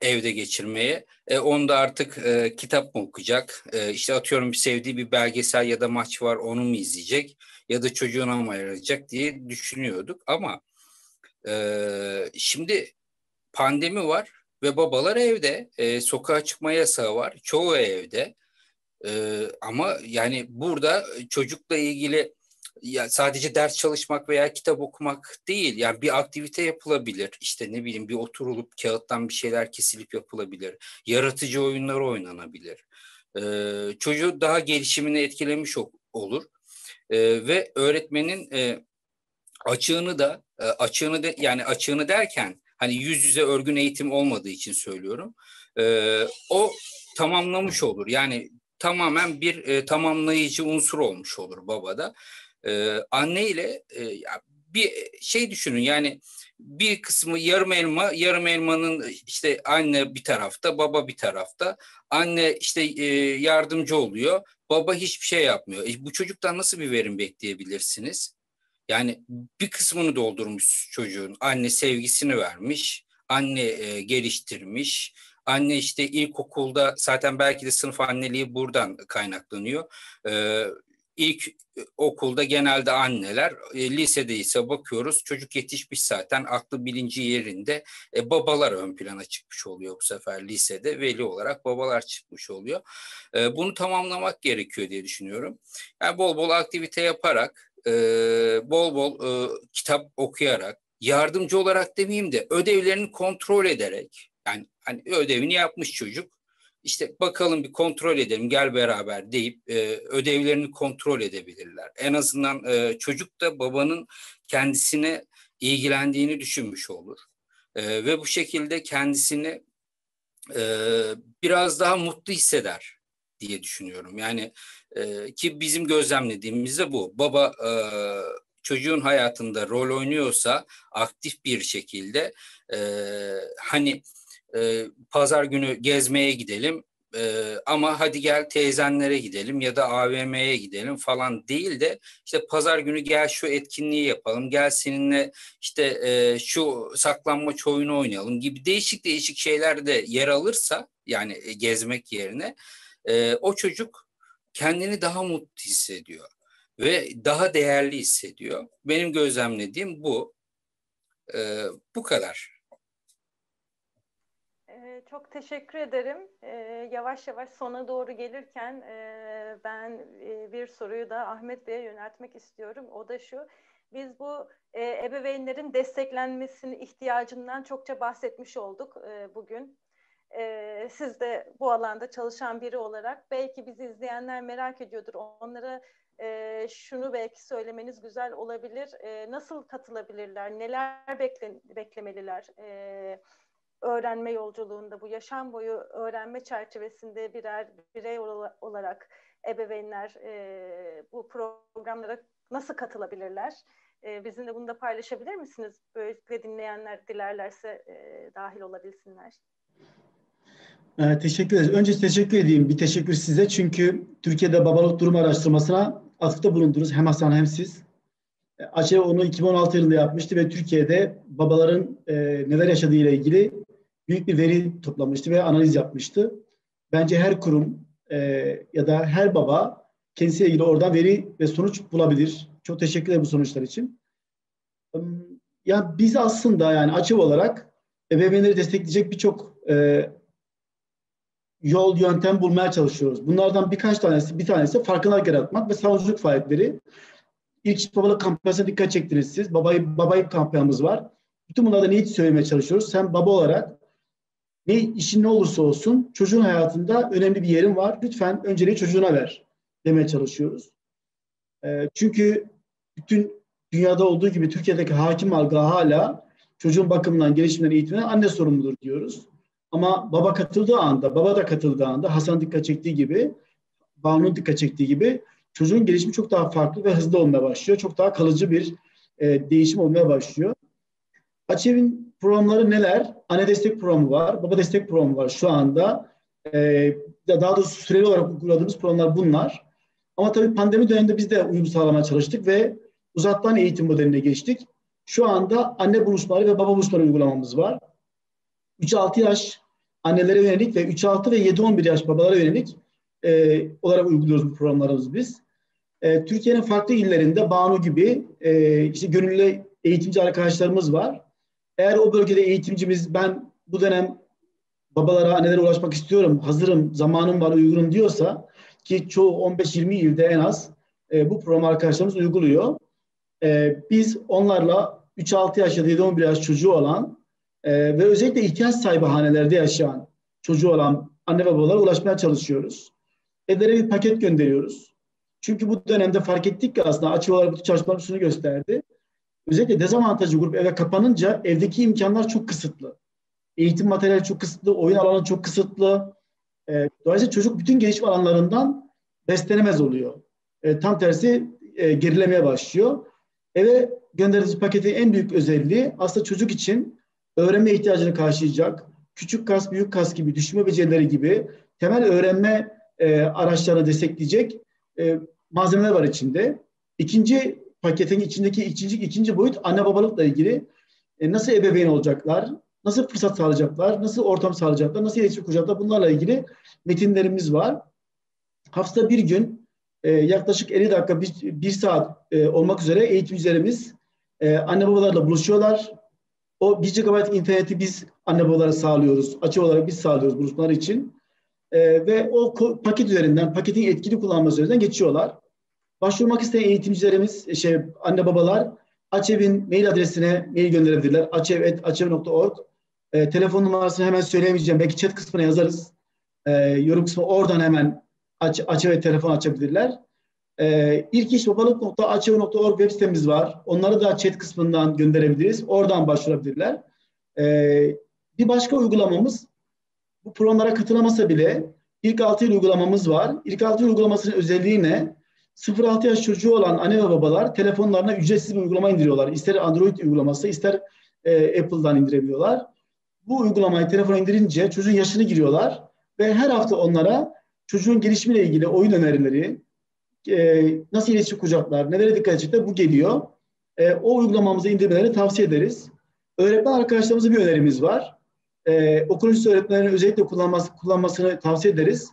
evde geçirmeye. E, onda artık kitap mı okuyacak? E, işte atıyorum bir sevdiği bir belgesel ya da maç var onu mu izleyecek? Ya da çocuğuna mı ayıracak diye düşünüyorduk. Ama ee, şimdi pandemi var ve babalar evde. E, sokağa çıkma yasağı var. Çoğu evde. E, ama yani burada çocukla ilgili ya sadece ders çalışmak veya kitap okumak değil. Yani bir aktivite yapılabilir. İşte ne bileyim bir oturulup kağıttan bir şeyler kesilip yapılabilir. Yaratıcı oyunlar oynanabilir. Ee, çocuğu daha gelişimini etkilemiş olur. Ee, ve öğretmenin e, açığını da e, açığını de, yani açığını derken hani yüz yüze örgün eğitim olmadığı için söylüyorum. E, o tamamlamış olur. Yani tamamen bir e, tamamlayıcı unsur olmuş olur babada. Anne ile bir şey düşünün yani bir kısmı yarım elma, yarım elmanın işte anne bir tarafta, baba bir tarafta. Anne işte yardımcı oluyor, baba hiçbir şey yapmıyor. E, bu çocuktan nasıl bir verim bekleyebilirsiniz? Yani bir kısmını doldurmuş çocuğun. Anne sevgisini vermiş, anne e, geliştirmiş, anne işte ilkokulda zaten belki de sınıf anneliği buradan kaynaklanıyor. Ee, ilk okulda genelde anneler, e, lisede ise bakıyoruz çocuk yetişmiş zaten aklı bilinci yerinde. E, babalar ön plana çıkmış oluyor bu sefer lisede. Veli olarak babalar çıkmış oluyor. E, bunu tamamlamak gerekiyor diye düşünüyorum. Yani bol bol aktivite yaparak e, bol bol e, kitap okuyarak, yardımcı olarak demeyeyim de ödevlerini kontrol ederek, yani hani ödevini yapmış çocuk, işte bakalım bir kontrol edelim gel beraber deyip e, ödevlerini kontrol edebilirler. En azından e, çocuk da babanın kendisine ilgilendiğini düşünmüş olur. E, ve bu şekilde kendisini e, biraz daha mutlu hisseder diye düşünüyorum. Yani e, ki bizim gözlemlediğimiz de bu. Baba e, çocuğun hayatında rol oynuyorsa aktif bir şekilde e, hani e, pazar günü gezmeye gidelim e, ama hadi gel teyzenlere gidelim ya da AVM'ye gidelim falan değil de işte pazar günü gel şu etkinliği yapalım gel seninle işte e, şu saklanmaç oyunu oynayalım gibi değişik değişik şeyler de yer alırsa yani e, gezmek yerine e, o çocuk kendini daha mutlu hissediyor ve daha değerli hissediyor. Benim gözlemlediğim bu. E, bu kadar. Ee, çok teşekkür ederim. Ee, yavaş yavaş sona doğru gelirken e, ben e, bir soruyu da Ahmet Bey'e yöneltmek istiyorum. O da şu, biz bu e, ebeveynlerin desteklenmesinin ihtiyacından çokça bahsetmiş olduk bugün. Siz de bu alanda çalışan biri olarak belki bizi izleyenler merak ediyordur. Onlara şunu belki söylemeniz güzel olabilir. Nasıl katılabilirler? Neler bekle, beklemeliler? öğrenme yolculuğunda bu yaşam boyu öğrenme çerçevesinde birer birey olarak ebeveynler e, bu programlara nasıl katılabilirler? E, bizimle bunu da paylaşabilir misiniz? Böylelikle dinleyenler dilerlerse e, dahil olabilsinler. Ee, teşekkür ederiz. Önce teşekkür edeyim. Bir teşekkür size. Çünkü Türkiye'de babalık durum araştırmasına atıfta bulundunuz. Hem Hasan hem siz. AÇE onu 2016 yılında yapmıştı ve Türkiye'de babaların e, neler yaşadığı ile ilgili büyük bir veri toplamıştı ve analiz yapmıştı. Bence her kurum e, ya da her baba kendisiyle ilgili oradan veri ve sonuç bulabilir. Çok teşekkür ederim bu sonuçlar için. Ya biz aslında yani açık olarak ebeveynleri destekleyecek birçok e, yol, yöntem bulmaya çalışıyoruz. Bunlardan birkaç tanesi, bir tanesi farkındalık yaratmak ve savunuculuk faaliyetleri. İlk babalık kampanyasına dikkat çektiniz siz. Babayı, babayı kampanyamız var. Bütün bunlarda neyi söylemeye çalışıyoruz? Sen baba olarak ne işin ne olursa olsun çocuğun hayatında önemli bir yerin var. Lütfen önceliği çocuğuna ver demeye çalışıyoruz. E, çünkü bütün dünyada olduğu gibi Türkiye'deki hakim algı hala çocuğun bakımından, gelişiminden, eğitiminden anne sorumludur diyoruz. Ama baba katıldığı anda, baba da katıldığı anda Hasan dikkat çektiği gibi, Banu'nun dikkat çektiği gibi çocuğun gelişimi çok daha farklı ve hızlı olmaya başlıyor. Çok daha kalıcı bir e, değişim olmaya başlıyor. Açev'in programları neler? Anne destek programı var, baba destek programı var şu anda. Ee, daha doğrusu süreli olarak uyguladığımız programlar bunlar. Ama tabii pandemi döneminde biz de uyum sağlamaya çalıştık ve uzaktan eğitim modeline geçtik. Şu anda anne buluşmaları ve baba buluşmaları uygulamamız var. 3-6 yaş annelere yönelik ve 3-6 ve 7-11 yaş babalara yönelik e, olarak uyguluyoruz bu programlarımızı biz. E, Türkiye'nin farklı illerinde Banu gibi e, işte gönüllü eğitimci arkadaşlarımız var. Eğer o bölgede eğitimcimiz ben bu dönem babalara, annelere ulaşmak istiyorum, hazırım, zamanım var, uygunum diyorsa ki çoğu 15-20 ilde en az e, bu program arkadaşlarımız uyguluyor. E, biz onlarla 3-6 yaş ya da 7-11 yaş çocuğu olan e, ve özellikle ihtiyaç sahibi hanelerde yaşayan çocuğu olan anne ve babalara ulaşmaya çalışıyoruz. Evlere bir paket gönderiyoruz. Çünkü bu dönemde fark ettik ki aslında açı olarak bu çalışmalar şunu gösterdi özellikle dezavantajlı grup eve kapanınca evdeki imkanlar çok kısıtlı. Eğitim materyali çok kısıtlı, oyun alanı çok kısıtlı. E, dolayısıyla çocuk bütün gelişim alanlarından beslenemez oluyor. E, tam tersi e, gerilemeye başlıyor. Eve gönderdiğiniz paketin en büyük özelliği aslında çocuk için öğrenme ihtiyacını karşılayacak, küçük kas, büyük kas gibi, düşünme becerileri gibi temel öğrenme e, araçlarını destekleyecek e, malzemeler var içinde. İkinci paketin içindeki ikinci, ikinci boyut anne babalıkla ilgili e, nasıl ebeveyn olacaklar, nasıl fırsat sağlayacaklar, nasıl ortam sağlayacaklar, nasıl iletişim kuracaklar bunlarla ilgili metinlerimiz var. Hafta bir gün e, yaklaşık 50 dakika, bir, bir saat e, olmak üzere eğitimcilerimiz e, anne babalarla buluşuyorlar. O 1 GB interneti biz anne babalara sağlıyoruz. Açı olarak biz sağlıyoruz buluşmalar için. E, ve o paket üzerinden, paketin etkili kullanması üzerinden geçiyorlar. Başvurmak isteyen eğitimcilerimiz, şey anne babalar Açev'in mail adresine mail gönderebilirler. açev.açev.org e, Telefon numarasını hemen söyleyemeyeceğim. Belki chat kısmına yazarız. E, yorum kısmı oradan hemen aç, Açev'e telefon açabilirler. E, ilk iş babalık.açev.org web sitemiz var. Onları da chat kısmından gönderebiliriz. Oradan başvurabilirler. E, bir başka uygulamamız bu programlara katılamasa bile ilk 6 yıl uygulamamız var. İlk 6 yıl uygulamasının özelliği ne? 0-6 yaş çocuğu olan anne ve babalar telefonlarına ücretsiz bir uygulama indiriyorlar. İster Android uygulaması ister e, Apple'dan indirebiliyorlar. Bu uygulamayı telefona indirince çocuğun yaşını giriyorlar ve her hafta onlara çocuğun gelişimiyle ilgili oyun önerileri, e, nasıl iletişim kuracaklar, nelere dikkat edecekler bu geliyor. E, o uygulamamızı indirmelerini tavsiye ederiz. Öğretmen arkadaşlarımıza bir önerimiz var. E, okul öncesi öğretmenlerin özellikle kullanması, kullanmasını tavsiye ederiz.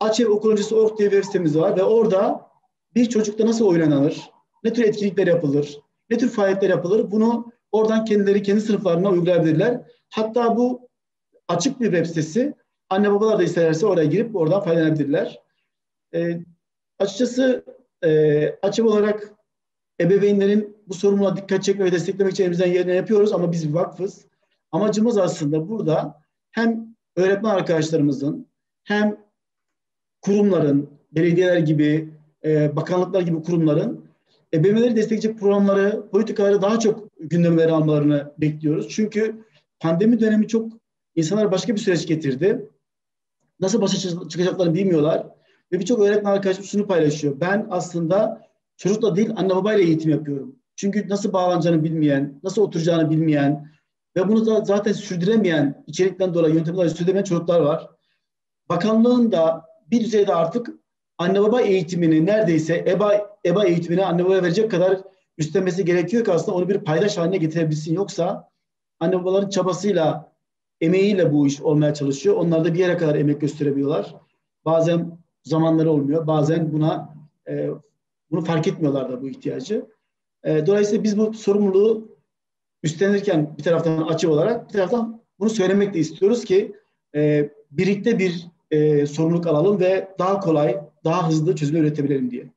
Açev okul öncesi org diye web sitemiz var ve orada bir çocukta nasıl oynanır, ne tür etkinlikler yapılır, ne tür faaliyetler yapılır bunu oradan kendileri kendi sınıflarına uygulayabilirler. Hatta bu açık bir web sitesi. Anne babalar da isterlerse oraya girip oradan faydalanabilirler. E, açıkçası e, açık olarak ebeveynlerin bu sorumluluğa dikkat çekme ve desteklemek için elimizden yerine yapıyoruz ama biz bir vakfız. Amacımız aslında burada hem öğretmen arkadaşlarımızın hem kurumların, belediyeler gibi, e, bakanlıklar gibi kurumların ebeveynleri destekleyecek programları, politikaları daha çok gündemlere almalarını bekliyoruz. Çünkü pandemi dönemi çok insanlar başka bir süreç getirdi. Nasıl başa çıkacaklarını bilmiyorlar. Ve birçok öğretmen arkadaşım şunu paylaşıyor. Ben aslında çocukla değil anne babayla eğitim yapıyorum. Çünkü nasıl bağlanacağını bilmeyen, nasıl oturacağını bilmeyen ve bunu da zaten sürdüremeyen, içerikten dolayı, yöntemlerle sürdüremeyen çocuklar var. Bakanlığın da bir düzeyde artık anne baba eğitimini neredeyse EBA, EBA eğitimini anne babaya verecek kadar üstlenmesi gerekiyor ki aslında onu bir paydaş haline getirebilsin. Yoksa anne babaların çabasıyla, emeğiyle bu iş olmaya çalışıyor. Onlar da bir yere kadar emek gösterebiliyorlar. Bazen zamanları olmuyor. Bazen buna e, bunu fark etmiyorlar da bu ihtiyacı. E, dolayısıyla biz bu sorumluluğu üstlenirken bir taraftan açık olarak bir taraftan bunu söylemek de istiyoruz ki e, birlikte bir e, sorumluluk alalım ve daha kolay, daha hızlı çözüm üretebilelim diye.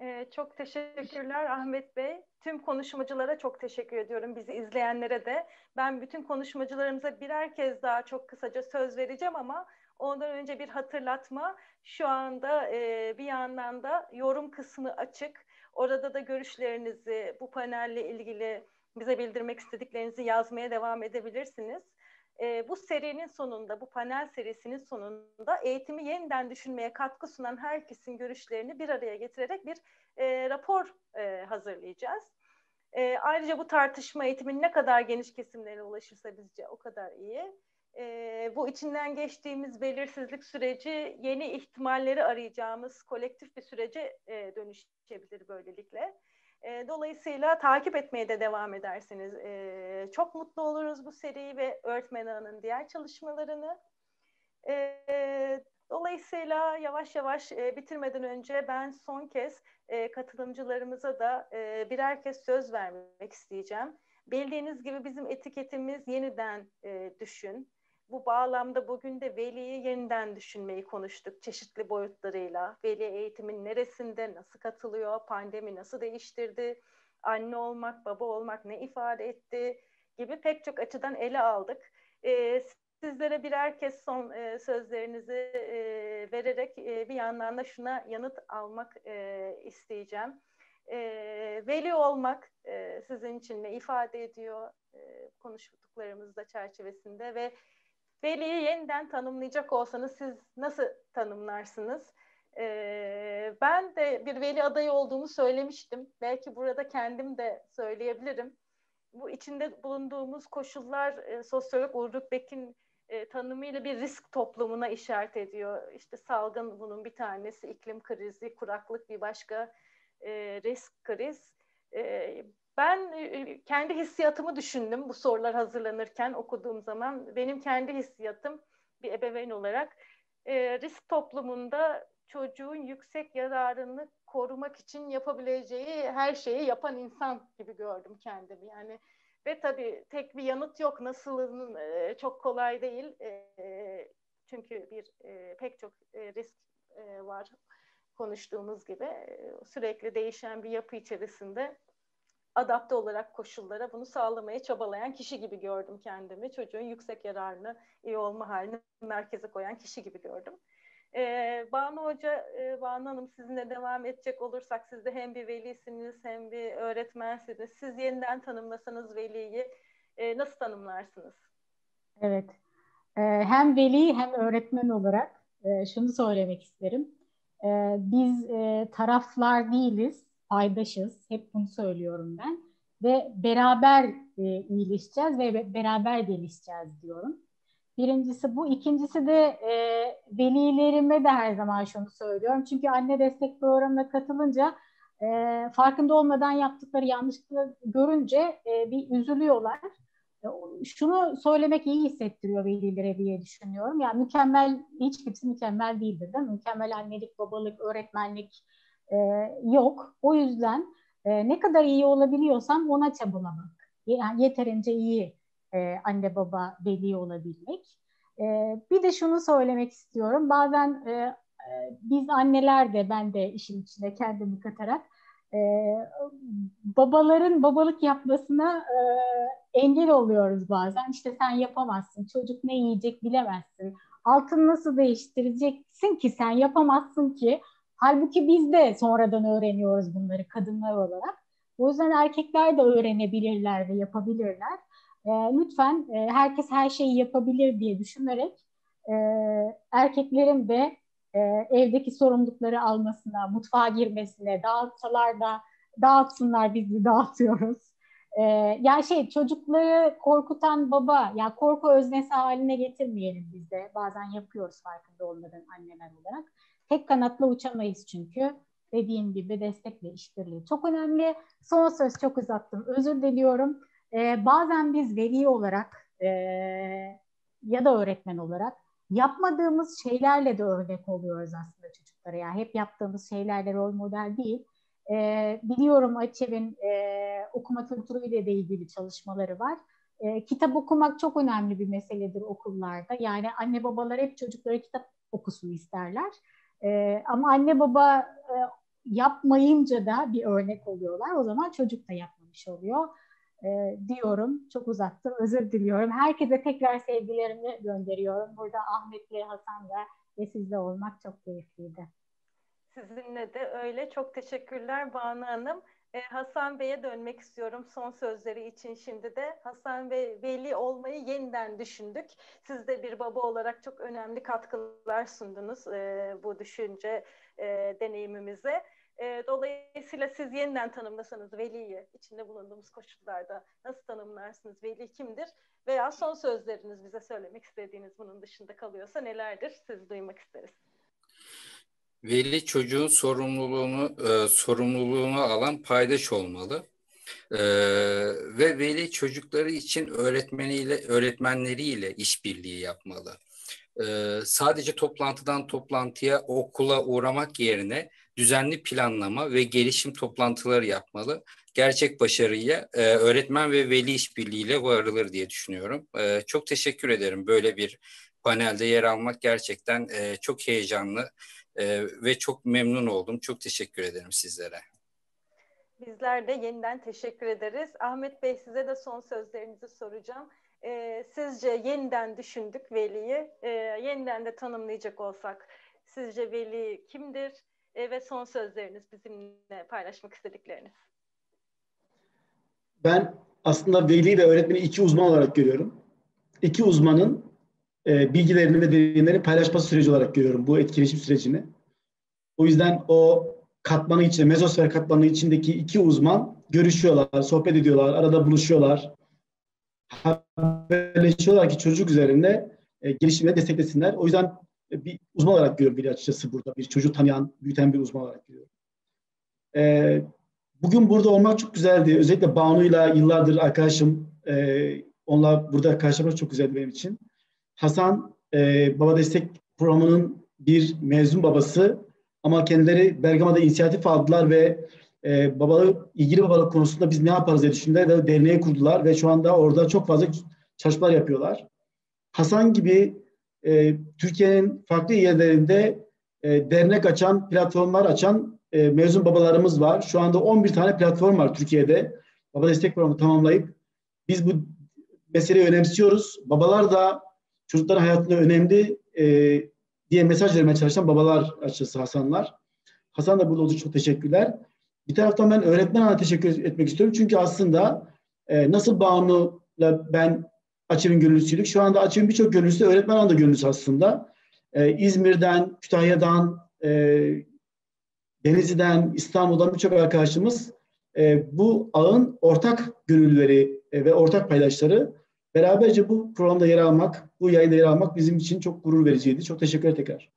Ee, çok teşekkürler Ahmet Bey. Tüm konuşmacılara çok teşekkür ediyorum. Bizi izleyenlere de. Ben bütün konuşmacılarımıza birer kez daha çok kısaca söz vereceğim ama ondan önce bir hatırlatma. Şu anda e, bir yandan da yorum kısmı açık. Orada da görüşlerinizi bu panelle ilgili bize bildirmek istediklerinizi yazmaya devam edebilirsiniz e, bu serinin sonunda, bu panel serisinin sonunda eğitimi yeniden düşünmeye katkı sunan herkesin görüşlerini bir araya getirerek bir e, rapor e, hazırlayacağız. E, ayrıca bu tartışma eğitimin ne kadar geniş kesimlere ulaşırsa bizce o kadar iyi. E, bu içinden geçtiğimiz belirsizlik süreci yeni ihtimalleri arayacağımız kolektif bir sürece e, dönüşebilir böylelikle. E, dolayısıyla takip etmeye de devam ederseniz e, çok mutlu oluruz bu seriyi ve Öğretmen Ağı'nın diğer çalışmalarını. E, dolayısıyla yavaş yavaş e, bitirmeden önce ben son kez e, katılımcılarımıza da e, birer kez söz vermek isteyeceğim. Bildiğiniz gibi bizim etiketimiz yeniden e, düşün, bu bağlamda bugün de veliyi yeniden düşünmeyi konuştuk çeşitli boyutlarıyla. Veli eğitimin neresinde, nasıl katılıyor, pandemi nasıl değiştirdi, anne olmak, baba olmak ne ifade etti gibi pek çok açıdan ele aldık. Ee, sizlere birer kez son e, sözlerinizi e, vererek e, bir yandan da şuna yanıt almak e, isteyeceğim. E, veli olmak e, sizin için ne ifade ediyor e, konuştuklarımızda çerçevesinde ve Veli'yi yeniden tanımlayacak olsanız siz nasıl tanımlarsınız? Ee, ben de bir veli adayı olduğumu söylemiştim. Belki burada kendim de söyleyebilirim. Bu içinde bulunduğumuz koşullar e, sosyolog Ulrich Beck'in e, tanımıyla bir risk toplumuna işaret ediyor. İşte salgın bunun bir tanesi, iklim krizi, kuraklık bir başka e, risk kriz. E, ben e, e, kendi hissiyatımı düşündüm bu sorular hazırlanırken okuduğum zaman. Benim kendi hissiyatım bir ebeveyn olarak e, risk toplumunda çocuğun yüksek yararını korumak için yapabileceği her şeyi yapan insan gibi gördüm kendimi. Yani ve tabii tek bir yanıt yok. Nasılın e, çok kolay değil. Çünkü bir pek çok risk var konuştuğumuz gibi. Sürekli değişen bir yapı içerisinde adapte olarak koşullara bunu sağlamaya çabalayan kişi gibi gördüm kendimi. Çocuğun yüksek yararını, iyi olma halini merkeze koyan kişi gibi gördüm. Ee, Banu Hoca, e, Banu Hanım sizinle devam edecek olursak siz de hem bir velisiniz hem bir öğretmensiniz. Siz yeniden tanımlasanız veliyi e, nasıl tanımlarsınız? Evet, e, hem veli hem öğretmen olarak e, şunu söylemek isterim. E, biz e, taraflar değiliz paydaşız. Hep bunu söylüyorum ben. Ve beraber e, iyileşeceğiz ve beraber gelişeceğiz diyorum. Birincisi bu. ikincisi de e, velilerime de her zaman şunu söylüyorum. Çünkü anne destek programına katılınca e, farkında olmadan yaptıkları yanlışlıkları görünce e, bir üzülüyorlar. E, şunu söylemek iyi hissettiriyor velilere diye düşünüyorum. Yani mükemmel, hiç kimse mükemmel değildir değil mi? Mükemmel annelik, babalık, öğretmenlik, e, yok. O yüzden e, ne kadar iyi olabiliyorsam ona çabalamak. Yani yeterince iyi e, anne baba veli olabilmek. E, bir de şunu söylemek istiyorum. Bazen e, e, biz anneler de ben de işin içine kendimi katarak e, babaların babalık yapmasına e, engel oluyoruz bazen. İşte sen yapamazsın, çocuk ne yiyecek bilemezsin. Altını nasıl değiştireceksin ki sen yapamazsın ki. Halbuki biz de sonradan öğreniyoruz bunları kadınlar olarak. O yüzden erkekler de öğrenebilirler ve yapabilirler. E, lütfen e, herkes her şeyi yapabilir diye düşünerek e, erkeklerin de e, evdeki sorumlulukları almasına, mutfağa girmesine, dağıtsalar da dağıtsınlar biz de dağıtıyoruz. E, yani şey çocukları korkutan baba, ya korku öznesi haline getirmeyelim biz de. Bazen yapıyoruz farkında olmadan anneler olarak. Tek kanatla uçamayız çünkü. Dediğim gibi destek ve işbirliği çok önemli. Son söz çok uzattım. Özür diliyorum. Ee, bazen biz veli olarak e, ya da öğretmen olarak yapmadığımız şeylerle de örnek oluyoruz aslında çocuklara. Yani hep yaptığımız şeylerle rol model değil. E, biliyorum Açev'in e, okuma kültürüyle de ilgili çalışmaları var. E, kitap okumak çok önemli bir meseledir okullarda. Yani anne babalar hep çocuklara kitap okusun isterler. E, ama anne baba e, yapmayınca da bir örnek oluyorlar. O zaman çocuk da yapmamış oluyor e, diyorum. Çok uzattım. Özür diliyorum. Herkese tekrar sevgilerimi gönderiyorum. Burada Ahmet'le, Hasan'la ve sizle olmak çok keyifliydi. Sizinle de öyle. Çok teşekkürler Banu Hanım. Ee, Hasan Bey'e dönmek istiyorum son sözleri için şimdi de. Hasan Bey veli olmayı yeniden düşündük. Siz de bir baba olarak çok önemli katkılar sundunuz e, bu düşünce e, deneyimimize. E, dolayısıyla siz yeniden tanımlasanız veliyi içinde bulunduğumuz koşullarda nasıl tanımlarsınız? Veli kimdir? Veya son sözleriniz bize söylemek istediğiniz bunun dışında kalıyorsa nelerdir? Siz duymak isteriz. Veli çocuğun sorumluluğunu e, sorumluluğunu alan paydaş olmalı. Ee, ve veli çocukları için öğretmeniyle öğretmenleriyle işbirliği yapmalı. Ee, sadece toplantıdan toplantıya okula uğramak yerine düzenli planlama ve gelişim toplantıları yapmalı. Gerçek başarıya e, öğretmen ve veli işbirliğiyle varılır diye düşünüyorum. E, çok teşekkür ederim. Böyle bir panelde yer almak gerçekten e, çok heyecanlı e, ve çok memnun oldum. Çok teşekkür ederim sizlere. Bizler de yeniden teşekkür ederiz. Ahmet Bey size de son sözlerinizi soracağım. E, sizce yeniden düşündük Veli'yi. E, yeniden de tanımlayacak olsak sizce Veli kimdir? e, ve son sözleriniz bizimle paylaşmak istedikleriniz. Ben aslında veli ve öğretmeni iki uzman olarak görüyorum. İki uzmanın e, bilgilerini ve deneyimlerini paylaşması süreci olarak görüyorum bu etkileşim sürecini. O yüzden o katmanı içinde, mezosfer katmanı içindeki iki uzman görüşüyorlar, sohbet ediyorlar, arada buluşuyorlar. Haberleşiyorlar ki çocuk üzerinde e, gelişimini desteklesinler. O yüzden bir uzman olarak görüyorum bir açıkçası burada. Bir çocuğu tanıyan, büyüten bir uzman olarak görüyorum. Ee, bugün burada olmak çok güzeldi. Özellikle Banu'yla yıllardır arkadaşım. E, onunla burada karşılamak çok güzeldi benim için. Hasan, e, Baba Destek Programı'nın bir mezun babası. Ama kendileri Bergama'da inisiyatif aldılar ve e, babalık, ilgili babalık konusunda biz ne yaparız diye düşündüler ve derneği kurdular ve şu anda orada çok fazla çalışmalar yapıyorlar. Hasan gibi e, Türkiye'nin farklı yerlerinde e, dernek açan, platformlar açan e, mezun babalarımız var. Şu anda 11 tane platform var Türkiye'de. Baba destek programı tamamlayıp biz bu meseleyi önemsiyoruz. Babalar da çocukların hayatında önemli e, diye mesaj vermeye çalışan babalar açısı Hasanlar. Hasan da burada olduğu çok teşekkürler. Bir taraftan ben öğretmen teşekkür etmek istiyorum. Çünkü aslında e, nasıl Banu'la ben Açev'in gönüllüsüydük. Şu anda Açev'in birçok gönüllüsü öğretmen anda gönüllüsü aslında. Ee, İzmir'den, Kütahya'dan, e, Denizli'den, İstanbul'dan birçok arkadaşımız e, bu ağın ortak gönüllüleri e, ve ortak paydaşları beraberce bu programda yer almak, bu yayında yer almak bizim için çok gurur vericiydi. Çok teşekkür ederim tekrar.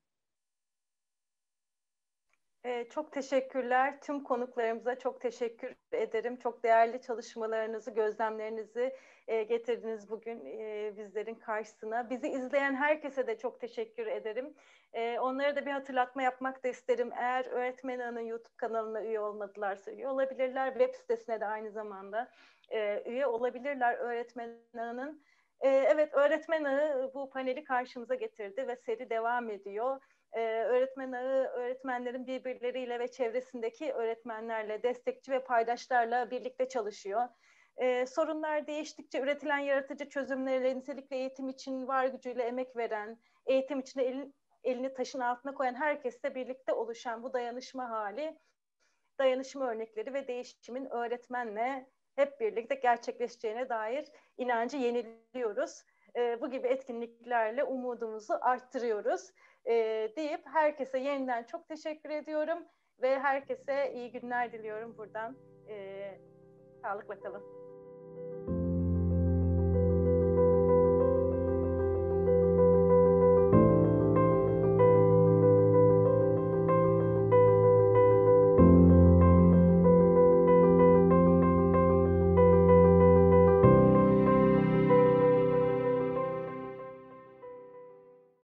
Ee, çok teşekkürler. Tüm konuklarımıza çok teşekkür ederim. Çok değerli çalışmalarınızı, gözlemlerinizi e, getirdiniz bugün e, bizlerin karşısına. Bizi izleyen herkese de çok teşekkür ederim. E, onlara da bir hatırlatma yapmak da isterim. Eğer Öğretmen Ağı'nın YouTube kanalına üye olmadılarsa üye olabilirler. Web sitesine de aynı zamanda e, üye olabilirler Öğretmen Ağı'nın. E, evet, Öğretmen Ağı bu paneli karşımıza getirdi ve seri devam ediyor e, öğretmen ağı öğretmenlerin birbirleriyle ve çevresindeki öğretmenlerle, destekçi ve paydaşlarla birlikte çalışıyor. E, sorunlar değiştikçe üretilen yaratıcı çözümlerle nitelikli eğitim için var gücüyle emek veren, eğitim için el, elini taşın altına koyan herkesle birlikte oluşan bu dayanışma hali, dayanışma örnekleri ve değişimin öğretmenle hep birlikte gerçekleşeceğine dair inancı yeniliyoruz. E, bu gibi etkinliklerle umudumuzu arttırıyoruz e, deyip herkese yeniden çok teşekkür ediyorum ve herkese iyi günler diliyorum buradan. E, sağlıkla kalın.